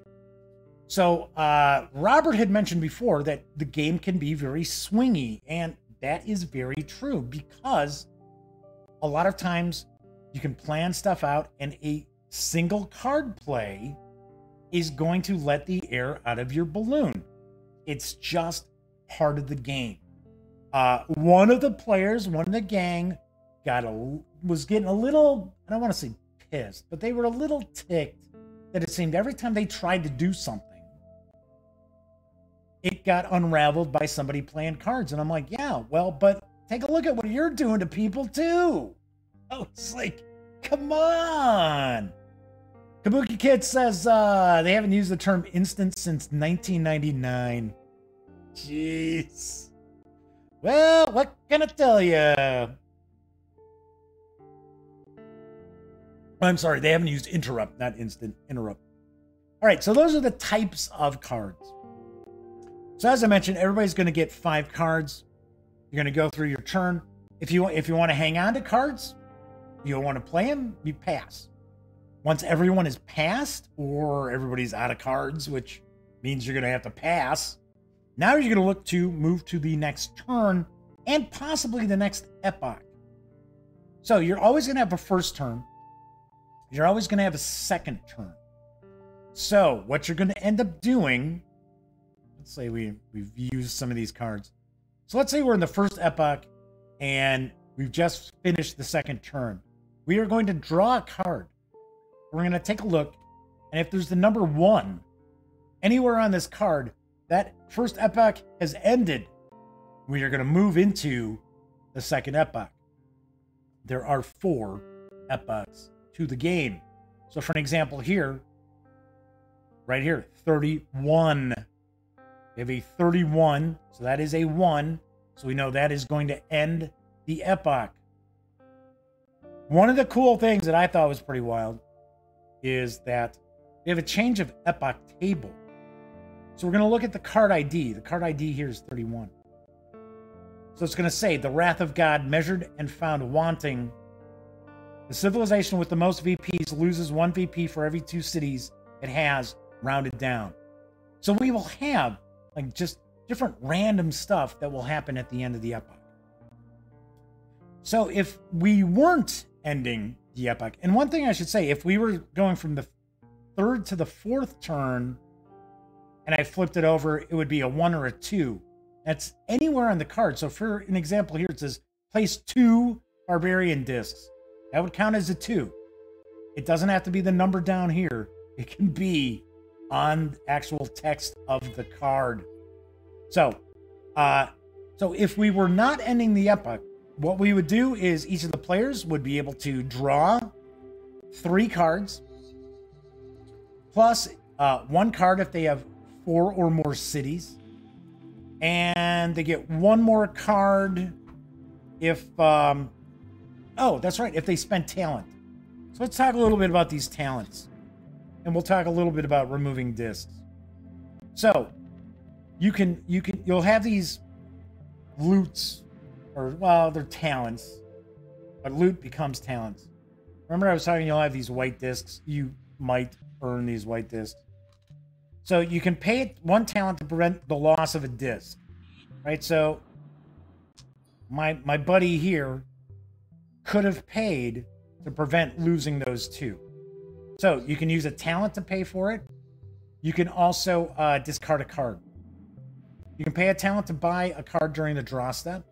So, uh, Robert had mentioned before that the game can be very swingy, and that is very true because a lot of times you can plan stuff out, and a single card play is going to let the air out of your balloon. It's just part of the game. Uh, one of the players, one of the gang, got a was getting a little. I don't want to say pissed, but they were a little ticked that it seemed every time they tried to do something, it got unraveled by somebody playing cards. And I'm like, yeah, well, but take a look at what you're doing to people too. Oh, it's like, come on. Kabuki Kid says uh, they haven't used the term instant since 1999. Jeez. Well, what can I tell you? I'm sorry, they haven't used interrupt, not instant interrupt. All right, so those are the types of cards. So as I mentioned, everybody's going to get five cards. You're going to go through your turn. If you if you want to hang on to cards, you want to play them, you pass. Once everyone is passed, or everybody's out of cards, which means you're going to have to pass. Now you're going to look to move to the next turn and possibly the next epoch. So you're always going to have a first turn you're always going to have a second turn. So, what you're going to end up doing, let's say we, we've used some of these cards. So, let's say we're in the first epoch and we've just finished the second turn. We are going to draw a card. We're going to take a look, and if there's the number one anywhere on this card, that first epoch has ended. We are going to move into the second epoch. There are four epochs to the game. So for an example here, right here, 31. We have a 31, so that is a 1. So we know that is going to end the epoch. One of the cool things that I thought was pretty wild is that we have a change of epoch table. So we're going to look at the card ID. The card ID here is 31. So it's going to say the wrath of God measured and found wanting the civilization with the most VPs loses one VP for every two cities it has rounded down. So we will have like just different random stuff that will happen at the end of the epoch. So if we weren't ending the epoch, and one thing I should say, if we were going from the third to the fourth turn and I flipped it over, it would be a one or a two. That's anywhere on the card. So for an example here, it says place two barbarian discs. That would count as a two. It doesn't have to be the number down here. It can be on actual text of the card. So, uh, so if we were not ending the epoch, what we would do is each of the players would be able to draw three cards, plus uh, one card if they have four or more cities, and they get one more card if um, Oh, that's right. If they spend talent. So let's talk a little bit about these talents. and we'll talk a little bit about removing discs. So, you can you can you'll have these loots or well, they're talents. But loot becomes talents. Remember I was talking you'll have these white discs. You might earn these white discs. So you can pay one talent to prevent the loss of a disc. Right? So my my buddy here could have paid to prevent losing those two. So you can use a talent to pay for it. You can also uh, discard a card. You can pay a talent to buy a card during the draw step.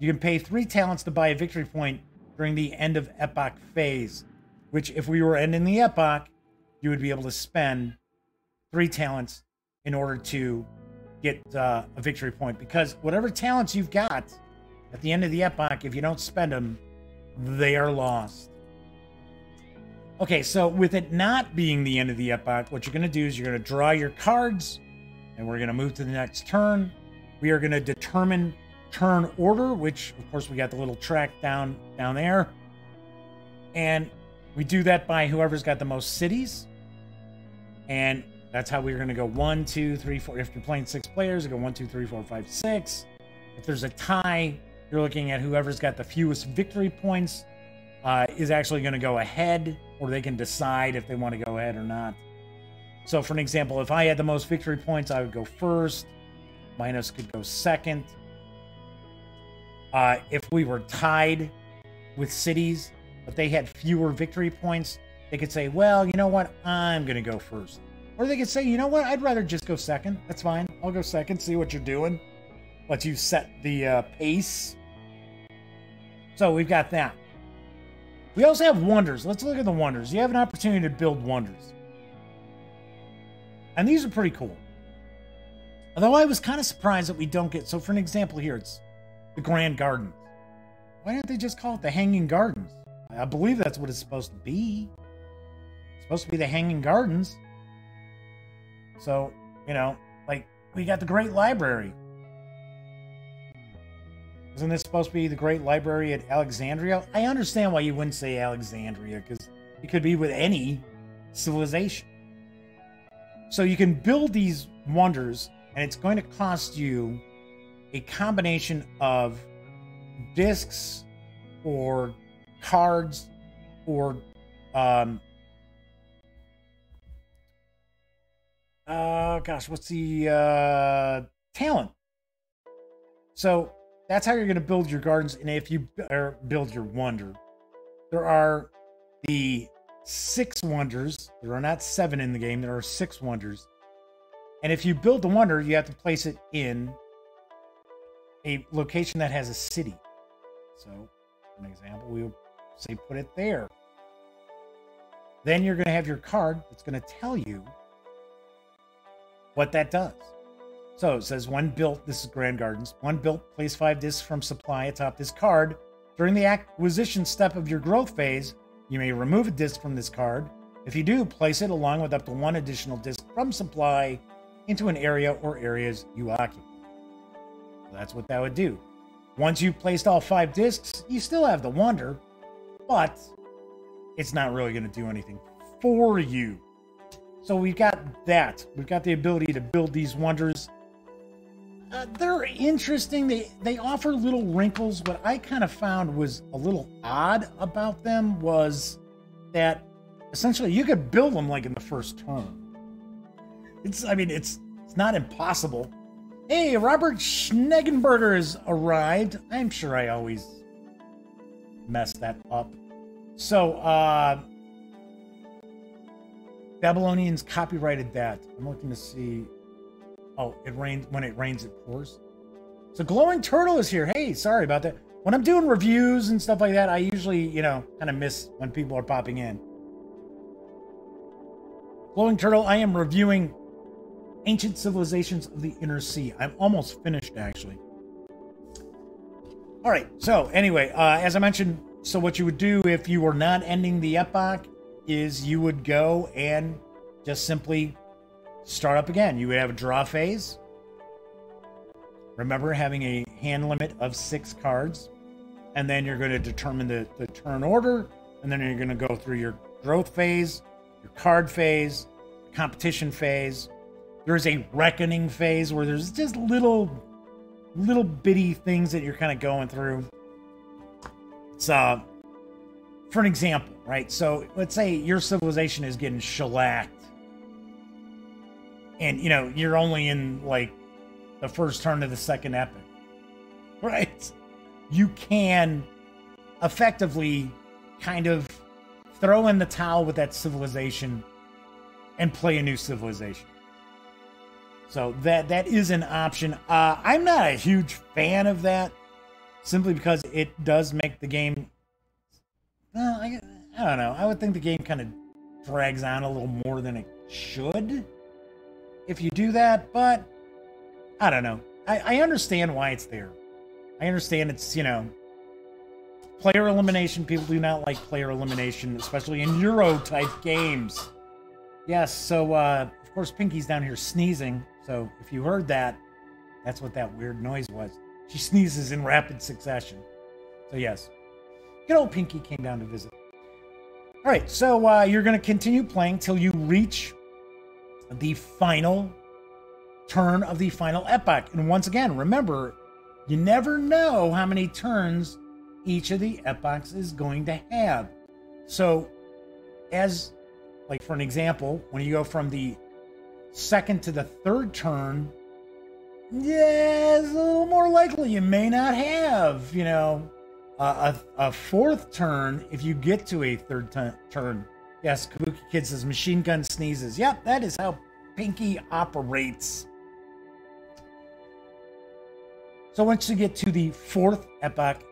You can pay three talents to buy a victory point during the end of epoch phase, which if we were ending the epoch, you would be able to spend three talents in order to get uh, a victory point. Because whatever talents you've got at the end of the epoch, if you don't spend them, they are lost. Okay, so with it not being the end of the epoch, what you're going to do is you're going to draw your cards, and we're going to move to the next turn. We are going to determine turn order, which of course we got the little track down down there. And we do that by whoever's got the most cities. And that's how we're going to go one, two, three, four. If you're playing six players, you go one, two, three, four, five, six. If there's a tie, you're looking at whoever's got the fewest victory points uh, is actually going to go ahead, or they can decide if they want to go ahead or not. So, for an example, if I had the most victory points, I would go first. Minos could go second. Uh, if we were tied with cities, but they had fewer victory points, they could say, well, you know what? I'm going to go first. Or they could say, you know what? I'd rather just go second. That's fine. I'll go second, see what you're doing. Let you set the uh, pace. So we've got that. We also have wonders. Let's look at the wonders. You have an opportunity to build wonders. And these are pretty cool. Although I was kind of surprised that we don't get. So, for an example, here it's the Grand Gardens. Why didn't they just call it the Hanging Gardens? I believe that's what it's supposed to be. It's supposed to be the Hanging Gardens. So, you know, like, we got the Great Library. Isn't this supposed to be the Great Library at Alexandria? I understand why you wouldn't say Alexandria, because it could be with any civilization. So you can build these wonders, and it's going to cost you a combination of discs or cards or um uh gosh what's the uh talent so that's how you're going to build your gardens and if you build your wonder there are the six wonders there are not seven in the game there are six wonders and if you build the wonder you have to place it in a location that has a city. So, an example, we would say put it there. Then you're going to have your card that's going to tell you what that does. So it says one built, this is Grand Gardens, one built, place five discs from supply atop this card. During the acquisition step of your growth phase, you may remove a disc from this card. If you do, place it along with up to one additional disc from supply into an area or areas you occupy. That's what that would do. Once you've placed all five discs, you still have the wonder, but it's not really going to do anything for you. So we've got that. We've got the ability to build these wonders. They're interesting. They they offer little wrinkles. What I kind of found was a little odd about them was that essentially you could build them like in the first turn. It's I mean it's it's not impossible Hey, Robert Schneggenberger has arrived. I'm sure I always mess that up. So, uh, Babylonians copyrighted that. I'm looking to see. Oh, it rains. When it rains, it pours. So, Glowing Turtle is here. Hey, sorry about that. When I'm doing reviews and stuff like that, I usually, you know, kind of miss when people are popping in. Glowing Turtle, I am reviewing Ancient Civilizations of the Inner Sea. I'm almost finished, actually. All right, so anyway, uh, as I mentioned, so what you would do if you were not ending the epoch is you would go and just simply start up again. You would have a draw phase. Remember having a hand limit of six cards. And then you're going to determine the, the turn order. And then you're going to go through your growth phase. your card phase, competition phase. There's a reckoning phase where there's just little, little bitty things that you're kind of going through. So, for an example, right? So let's say your civilization is getting shellacked, and you know you're only in like the first turn of the second epic, right? You can effectively kind of throw in the towel with that civilization and play a new civilization. So that that is an option. Uh, I'm not a huge fan of that, simply because it does make the game. Well, I, I don't know. I would think the game kind of drags on a little more than it should if you do that, but I don't know. I, I understand why it's there. I understand it's, you know, player elimination. People do not like player elimination, especially in Euro type games. Yes, so uh, of course Pinky's down here sneezing. So if you heard that, that's what that weird noise was. She sneezes in rapid succession. So yes, good old Pinky came down to visit. All right, so uh, you're going to continue playing till you reach the final turn of the final epoch. And once again, remember, you never know how many turns each of the epochs is going to have. So, as like for an example, when you go from the second to the third turn, yeah, it's a little more likely you may not have, you know, a, a, fourth turn if you get to a third t- turn. Yes, Kabuki Kid says machine gun sneezes. Yep, that is how Pinky operates. So once you get to the fourth epoch,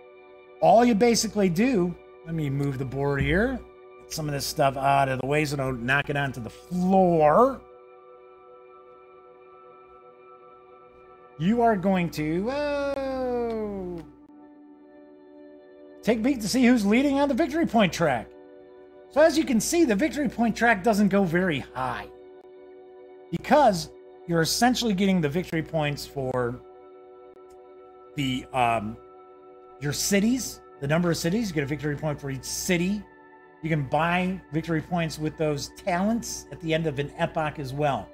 all you basically do, let me move the board here, get some of this stuff out of the way so don't knock it onto the floor. You are going to take peek to see who's leading on the victory point track. So as you can see, the victory point track doesn't go very high because you're essentially getting the victory points for the um, your cities, the number of cities. You get a victory point for each city. You can buy victory points with those talents at the end of an epoch as well.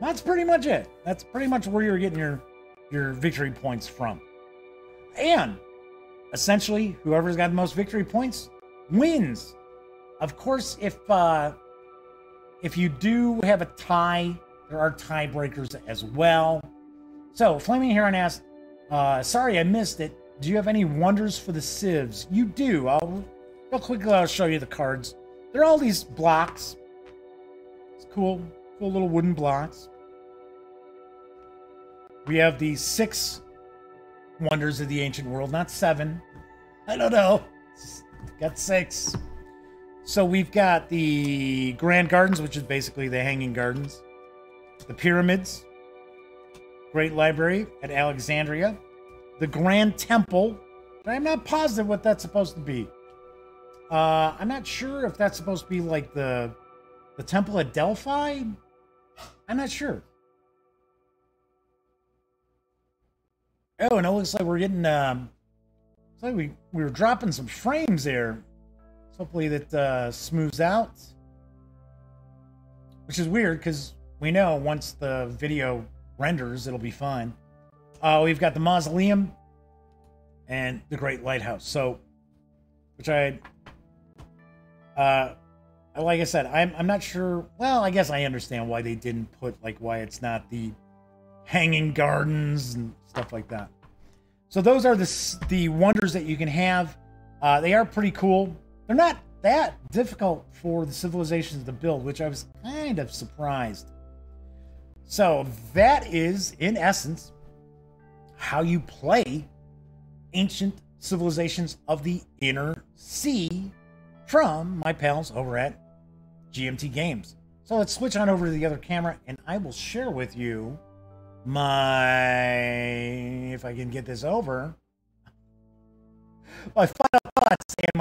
That's pretty much it. That's pretty much where you're getting your your victory points from. And essentially, whoever's got the most victory points wins. Of course, if uh, if you do have a tie, there are tiebreakers as well. So, Flaming Heron asked, uh, sorry I missed it. Do you have any wonders for the civs? You do. I'll real quickly I'll show you the cards. They're all these blocks. It's cool, cool little wooden blocks. We have the six wonders of the ancient world, not seven. I don't know. Got six. So we've got the Grand Gardens, which is basically the Hanging Gardens, the Pyramids, Great Library at Alexandria, the Grand Temple. I'm not positive what that's supposed to be. Uh, I'm not sure if that's supposed to be like the the Temple at Delphi. I'm not sure. Oh, and it looks like we're getting. Um, like we we were dropping some frames there. So hopefully that uh, smooths out. Which is weird because we know once the video renders, it'll be fine. Uh, we've got the mausoleum and the Great Lighthouse. So, which I, uh, like I said, I'm I'm not sure. Well, I guess I understand why they didn't put like why it's not the hanging gardens and stuff like that. So those are the the wonders that you can have. Uh, they are pretty cool. They're not that difficult for the civilizations to build, which I was kind of surprised. So that is, in essence, how you play ancient civilizations of the inner sea from my pals over at GMT Games. So let's switch on over to the other camera and I will share with you my, if I can get this over, my final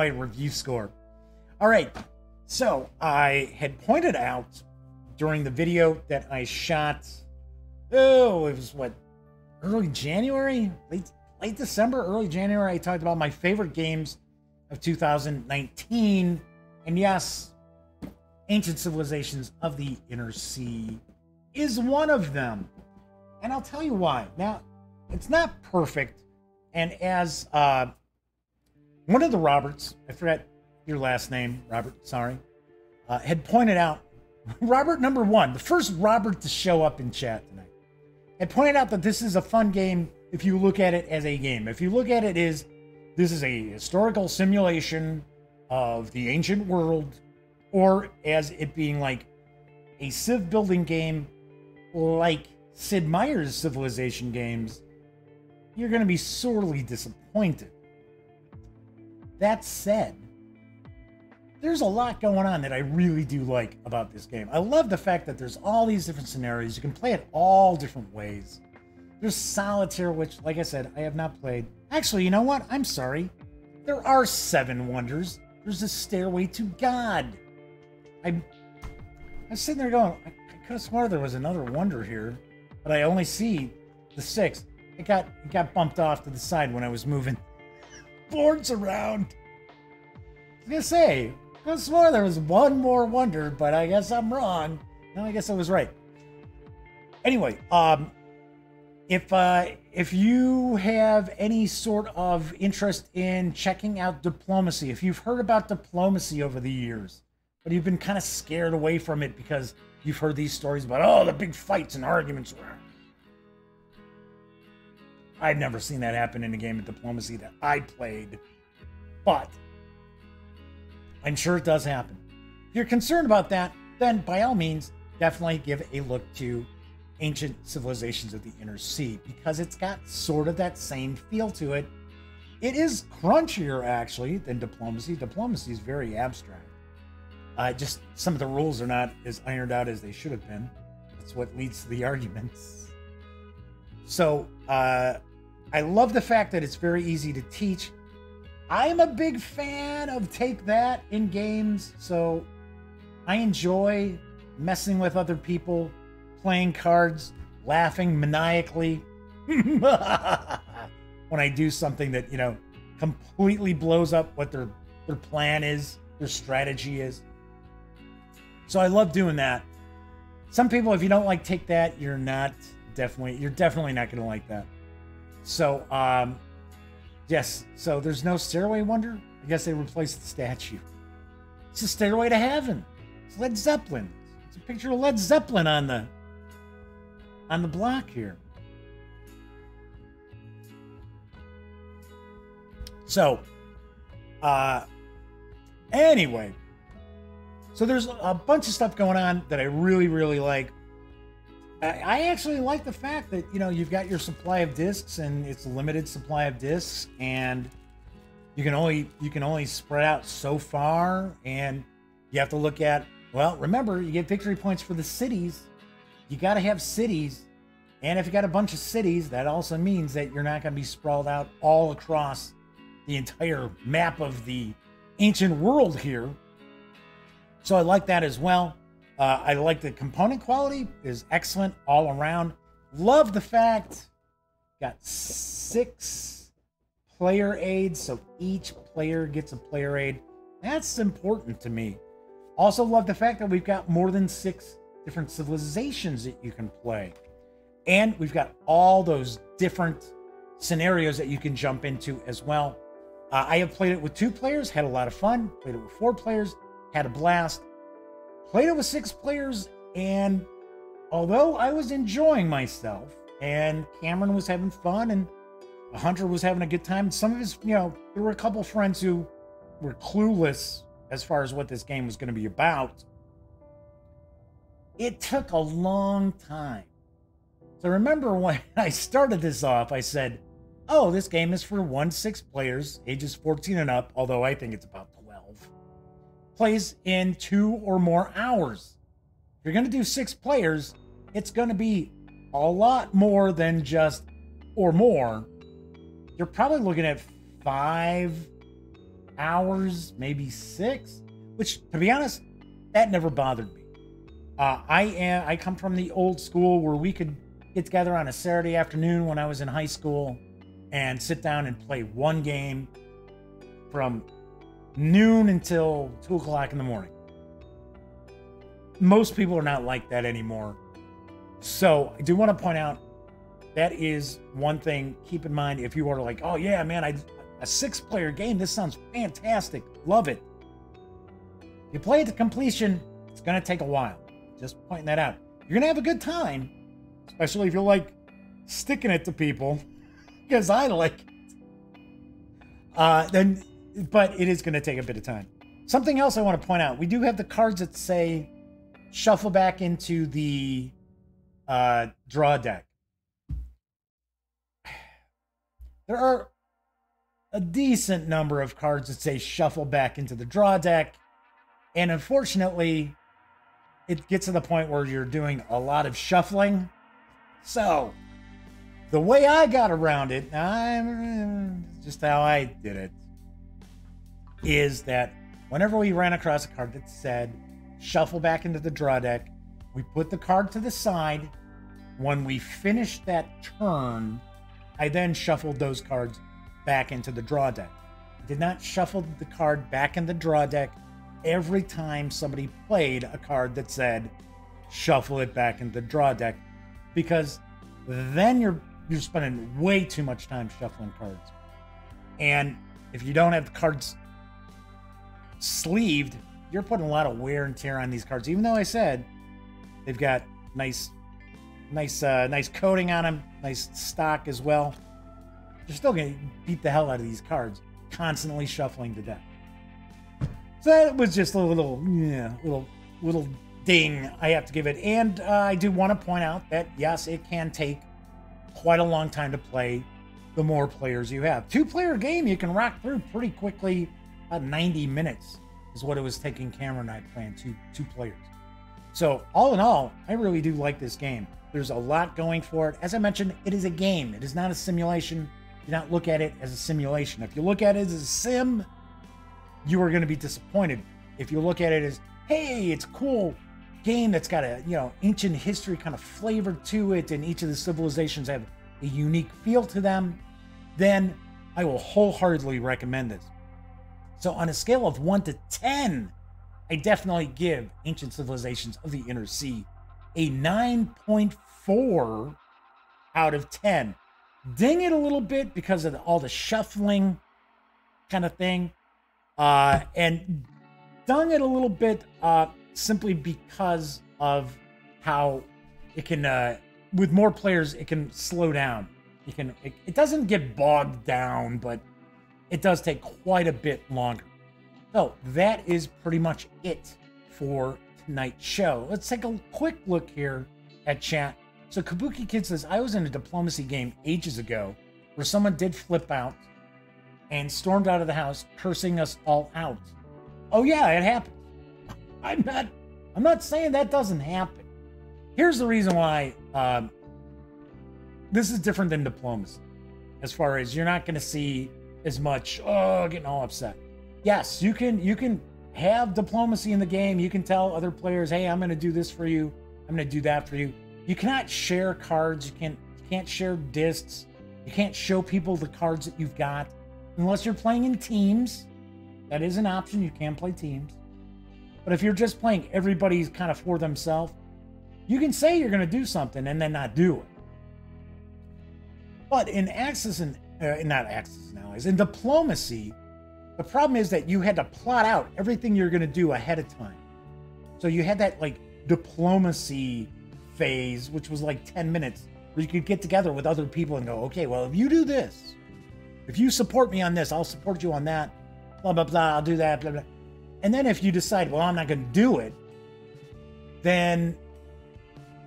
my review score. All right, so I had pointed out during the video that I shot, oh, it was what, early January, late late December, early January. I talked about my favorite games of 2019, and yes, Ancient Civilizations of the Inner Sea is one of them. And I'll tell you why. Now, it's not perfect. And as uh, one of the Roberts, I forgot your last name, Robert, sorry, uh, had pointed out, Robert number one, the first Robert to show up in chat tonight, had pointed out that this is a fun game if you look at it as a game. If you look at it as this is a historical simulation of the ancient world, or as it being like a civ building game like Sid Meier's Civilization games, you're going to be sorely disappointed. That said, there's a lot going on that I really do like about this game. I love the fact that there's all these different scenarios. You can play it all different ways. There's Solitaire, which, like I said, I have not played. Actually, you know what? I'm sorry. There are seven wonders. There's a Stairway to God. I, I was sitting there going, I, I could have sworn there was another wonder here, but I only see the six. It got it got bumped off to the side when I was moving boards around. I was gonna say, I swore there was one more wonder, but I guess I'm wrong. No, I guess I was right. Anyway, um, if uh, if you have any sort of interest in checking out diplomacy, if you've heard about diplomacy over the years, but you've been kind of scared away from it because you've heard these stories about oh the big fights and arguments. I've never seen that happen in a game of diplomacy that I played, but I'm sure it does happen. If you're concerned about that, then by all means, definitely give a look to Ancient Civilizations of the Inner Sea because it's got sort of that same feel to it. It is crunchier actually than diplomacy. Diplomacy is very abstract. Uh, just some of the rules are not as ironed out as they should have been. That's what leads to the arguments. So uh, I love the fact that it's very easy to teach. I'm a big fan of Take That in games, so I enjoy messing with other people, playing cards, laughing maniacally when I do something that, you know, completely blows up what their their plan is, their strategy is. So I love doing that. Some people, if you don't like Take That, you're not definitely you're definitely not gonna like that. So um yes, so there's no stairway wonder. I guess they replaced the statue. It's a stairway to heaven. It's Led Zeppelin. It's a picture of Led Zeppelin on the on the block here. So, uh, anyway, so there's a bunch of stuff going on that I really, really like. I actually like the fact that you know you've got your supply of discs and it's a limited supply of discs, and you can only you can only spread out so far, and you have to look at well. Remember, you get victory points for the cities. You got to have cities, and if you got a bunch of cities, that also means that you're not going to be sprawled out all across the entire map of the ancient world here. So I like that as well. Uh, I like the component quality is excellent all around. Love the fact got six player aids, so each player gets a player aid. That's important to me. Also love the fact that we've got more than six different civilizations that you can play. And we've got all those different scenarios that you can jump into as well. Uh, I have played it with two players, had a lot of fun. Played it with four players, had a blast. Played it with six players, and although I was enjoying myself, and Cameron was having fun, and Hunter was having a good time, some of his, you know, there were a couple friends who were clueless as far as what this game was going to be about. It took a long time. So remember when I started this off, I said, oh, this game is for one six players, ages 14 and up, although I think it's about plays in two or more hours. If you're going to do six players, it's going to be a lot more than just or more. You're probably looking at five hours, maybe six, which, to be honest, that never bothered me. Uh, I am I come from the old school where we could get together on a Saturday afternoon when I was in high school and sit down and play one game from noon until two o'clock in the morning. most people are not like that anymore. So I do want to point out that is one thing. Keep in mind if you are like, oh yeah, man, I a six-player game. This sounds fantastic. Love it. You play it to completion. It's gonna take a while. Just pointing that out. You're gonna have a good time, especially if you're like sticking it to people, because I like. It. Uh, then, but it is gonna take a bit of time. Something else I want to point out: we do have the cards that say shuffle back into the uh, draw deck. There are a decent number of cards that say shuffle back into the draw deck. And unfortunately, it gets to the point where you're doing a lot of shuffling. So, the way I got around it, I'm just how I did it, is that whenever we ran across a card that said shuffle back into the draw deck, we put the card to the side. When we finished that turn, I then shuffled those cards back into the draw deck. I did not shuffle the card back in the draw deck every time somebody played a card that said shuffle it back into the draw deck because then you're you're spending way too much time shuffling cards. And if you don't have the cards sleeved, you're putting a lot of wear and tear on these cards. Even though I said they've got nice nice uh, nice coating on them, nice stock as well. You're still to beat the hell out of these cards, constantly shuffling the deck. So that was just a little, yeah, little, little ding I have to give it. And uh, I do want to point out that yes, it can take quite a long time to play. The more players you have, two-player game you can rock through pretty quickly. About 90 minutes is what it was taking Cameron and I playing two two players. So all in all, I really do like this game. There's a lot going for it. As I mentioned, it is a game. It is not a simulation. Do not look at it as a simulation. If you look at it as a sim, you are going to be disappointed. If you look at it as, hey, it's cool game that's got a you know ancient history kind of flavor to it, and each of the civilizations have a unique feel to them, then I will wholeheartedly recommend this. So on a scale of one to ten, I definitely give Ancient Civilizations of the Inner Sea a 9.4 out of 10. Ding it a little bit because of all the shuffling kind of thing. Uh, and dung it a little bit uh, simply because of how it can, uh, with more players, it can slow down. You can, it, it doesn't get bogged down, but it does take quite a bit longer. So that is pretty much it for tonight's show. Let's take a quick look here at chat. So Kabuki Kid says, I was in a diplomacy game ages ago where someone did flip out and stormed out of the house, cursing us all out. Oh yeah, it happened. I'm not I'm not saying that doesn't happen. Here's the reason why um, this is different than diplomacy. As far as you're not gonna see as much oh getting all upset. Yes, you can you can have diplomacy in the game. You can tell other players, "Hey, I'm going to do this for you. I'm to do that for you." You cannot share cards. You can't you can't share discs. You can't show people the cards that you've got unless you're playing in teams. That is an option. You can play teams. But if you're just playing everybody's kind of for themselves, you can say you're going to do something and then not do it. But in Axis and uh, not Axis now, is in diplomacy, the problem is that you had to plot out everything you're going to do ahead of time. So you had that like diplomacy phase, which was like 10 minutes, where you could get together with other people and go, okay, well, if you do this, if you support me on this, I'll support you on that, blah, blah, blah, I'll do that, blah, blah. And then if you decide, well, I'm not going to do it, then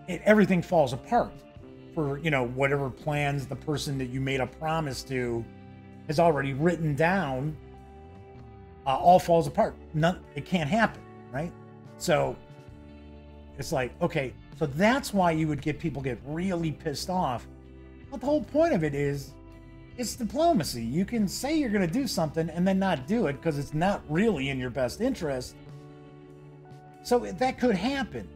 it, everything falls apart for, you know, whatever plans the person that you made a promise to has already written down uh, all falls apart. None, it can't happen, right? So it's like, okay, so that's why you would get people get really pissed off. But the whole point of it is, it's diplomacy. You can say you're going to do something and then not do it because it's not really in your best interest. So that could happen.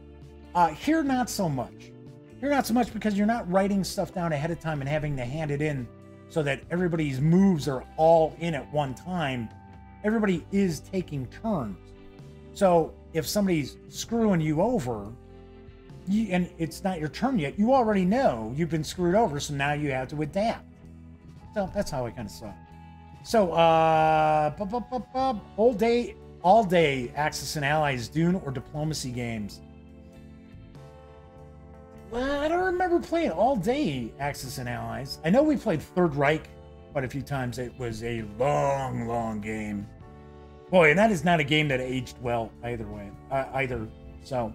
Uh, here, not so much. Here, not so much because you're not writing stuff down ahead of time and having to hand it in so that everybody's moves are all in at one time everybody is taking turns. So if somebody's screwing you over, you, and it's not your turn yet, you already know you've been screwed over, so now you have to adapt. So that's how I kind of saw. So, uh, all day, all day, Axis and Allies, Dune or diplomacy games. Well, I don't remember playing all day Axis and Allies. I know we played Third Reich quite a few times. It was a long, long game. Boy, and that is not a game that aged well either way, uh, either. So,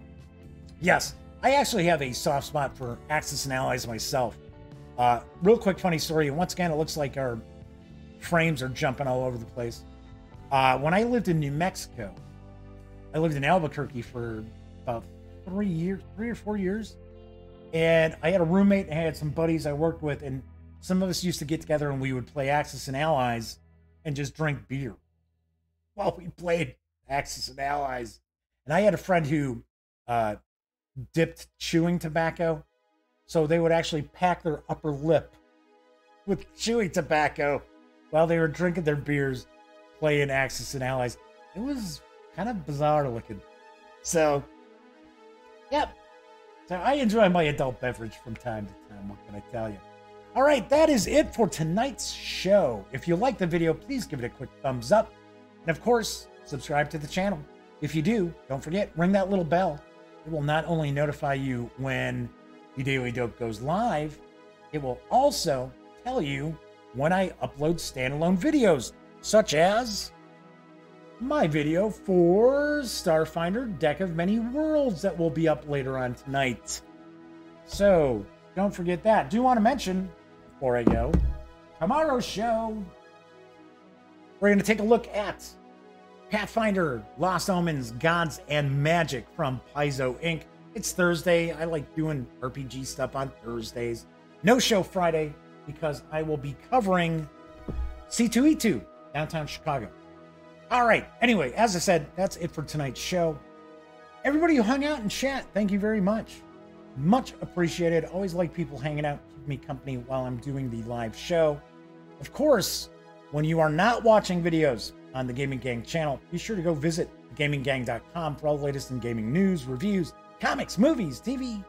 yes, I actually have a soft spot for Axis and Allies myself. Uh, real quick, funny story. Once again, it looks like our frames are jumping all over the place. Uh, when I lived in New Mexico, I lived in Albuquerque for about three years, three or four years. And I had a roommate and I had some buddies I worked with, and some of us used to get together and we would play Axis and Allies and just drink beer while we played Axis and Allies. And I had a friend who uh, dipped chewing tobacco. So they would actually pack their upper lip with chewing tobacco while they were drinking their beers, playing Axis and Allies. It was kind of bizarre looking. So, yep. So I enjoy my adult beverage from time to time. What can I tell you? All right, that is it for tonight's show. If you like the video, please give it a quick thumbs up. And of course, subscribe to the channel. If you do, don't forget, ring that little bell. It will not only notify you when the Daily Dope goes live, it will also tell you when I upload standalone videos, such as my video for Starfinder Deck of Many Worlds that will be up later on tonight. So, don't forget that. Do you want to mention, before I go, tomorrow's show, we're going to take a look at Pathfinder, Lost Omens, Gods, and Magic from Paizo Inc. It's Thursday. I like doing RPG stuff on Thursdays. No show Friday because I will be covering C2E2, downtown Chicago. All right. Anyway, as I said, that's it for tonight's show. Everybody who hung out and chat, thank you very much. Much appreciated. Always like people hanging out, keep me company while I'm doing the live show. Of course, when you are not watching videos on the Gaming Gang channel, be sure to go visit gaminggang.com for all the latest in gaming news, reviews, comics, movies, TV.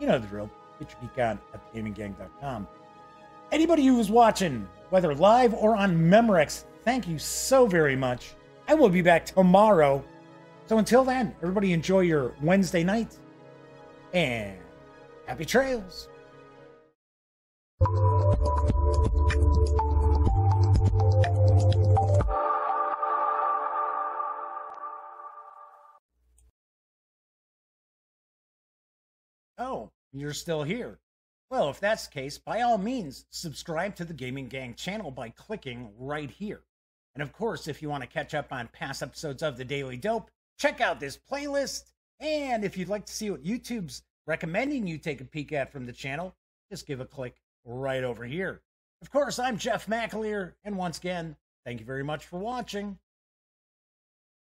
You know the drill. Get your geek on at gaminggang.com. Anybody who is watching, whether live or on Memorex, thank you so very much. I will be back tomorrow. So until then, everybody enjoy your Wednesday night and happy trails. Oh, you're still here. Well, if that's the case, by all means, subscribe to the Gaming Gang channel by clicking right here. And of course, if you want to catch up on past episodes of The Daily Dope, check out this playlist. And if you'd like to see what YouTube's recommending you take a peek at from the channel, just give a click right over here. Of course, I'm Jeff McAleer, and once again, thank you very much for watching.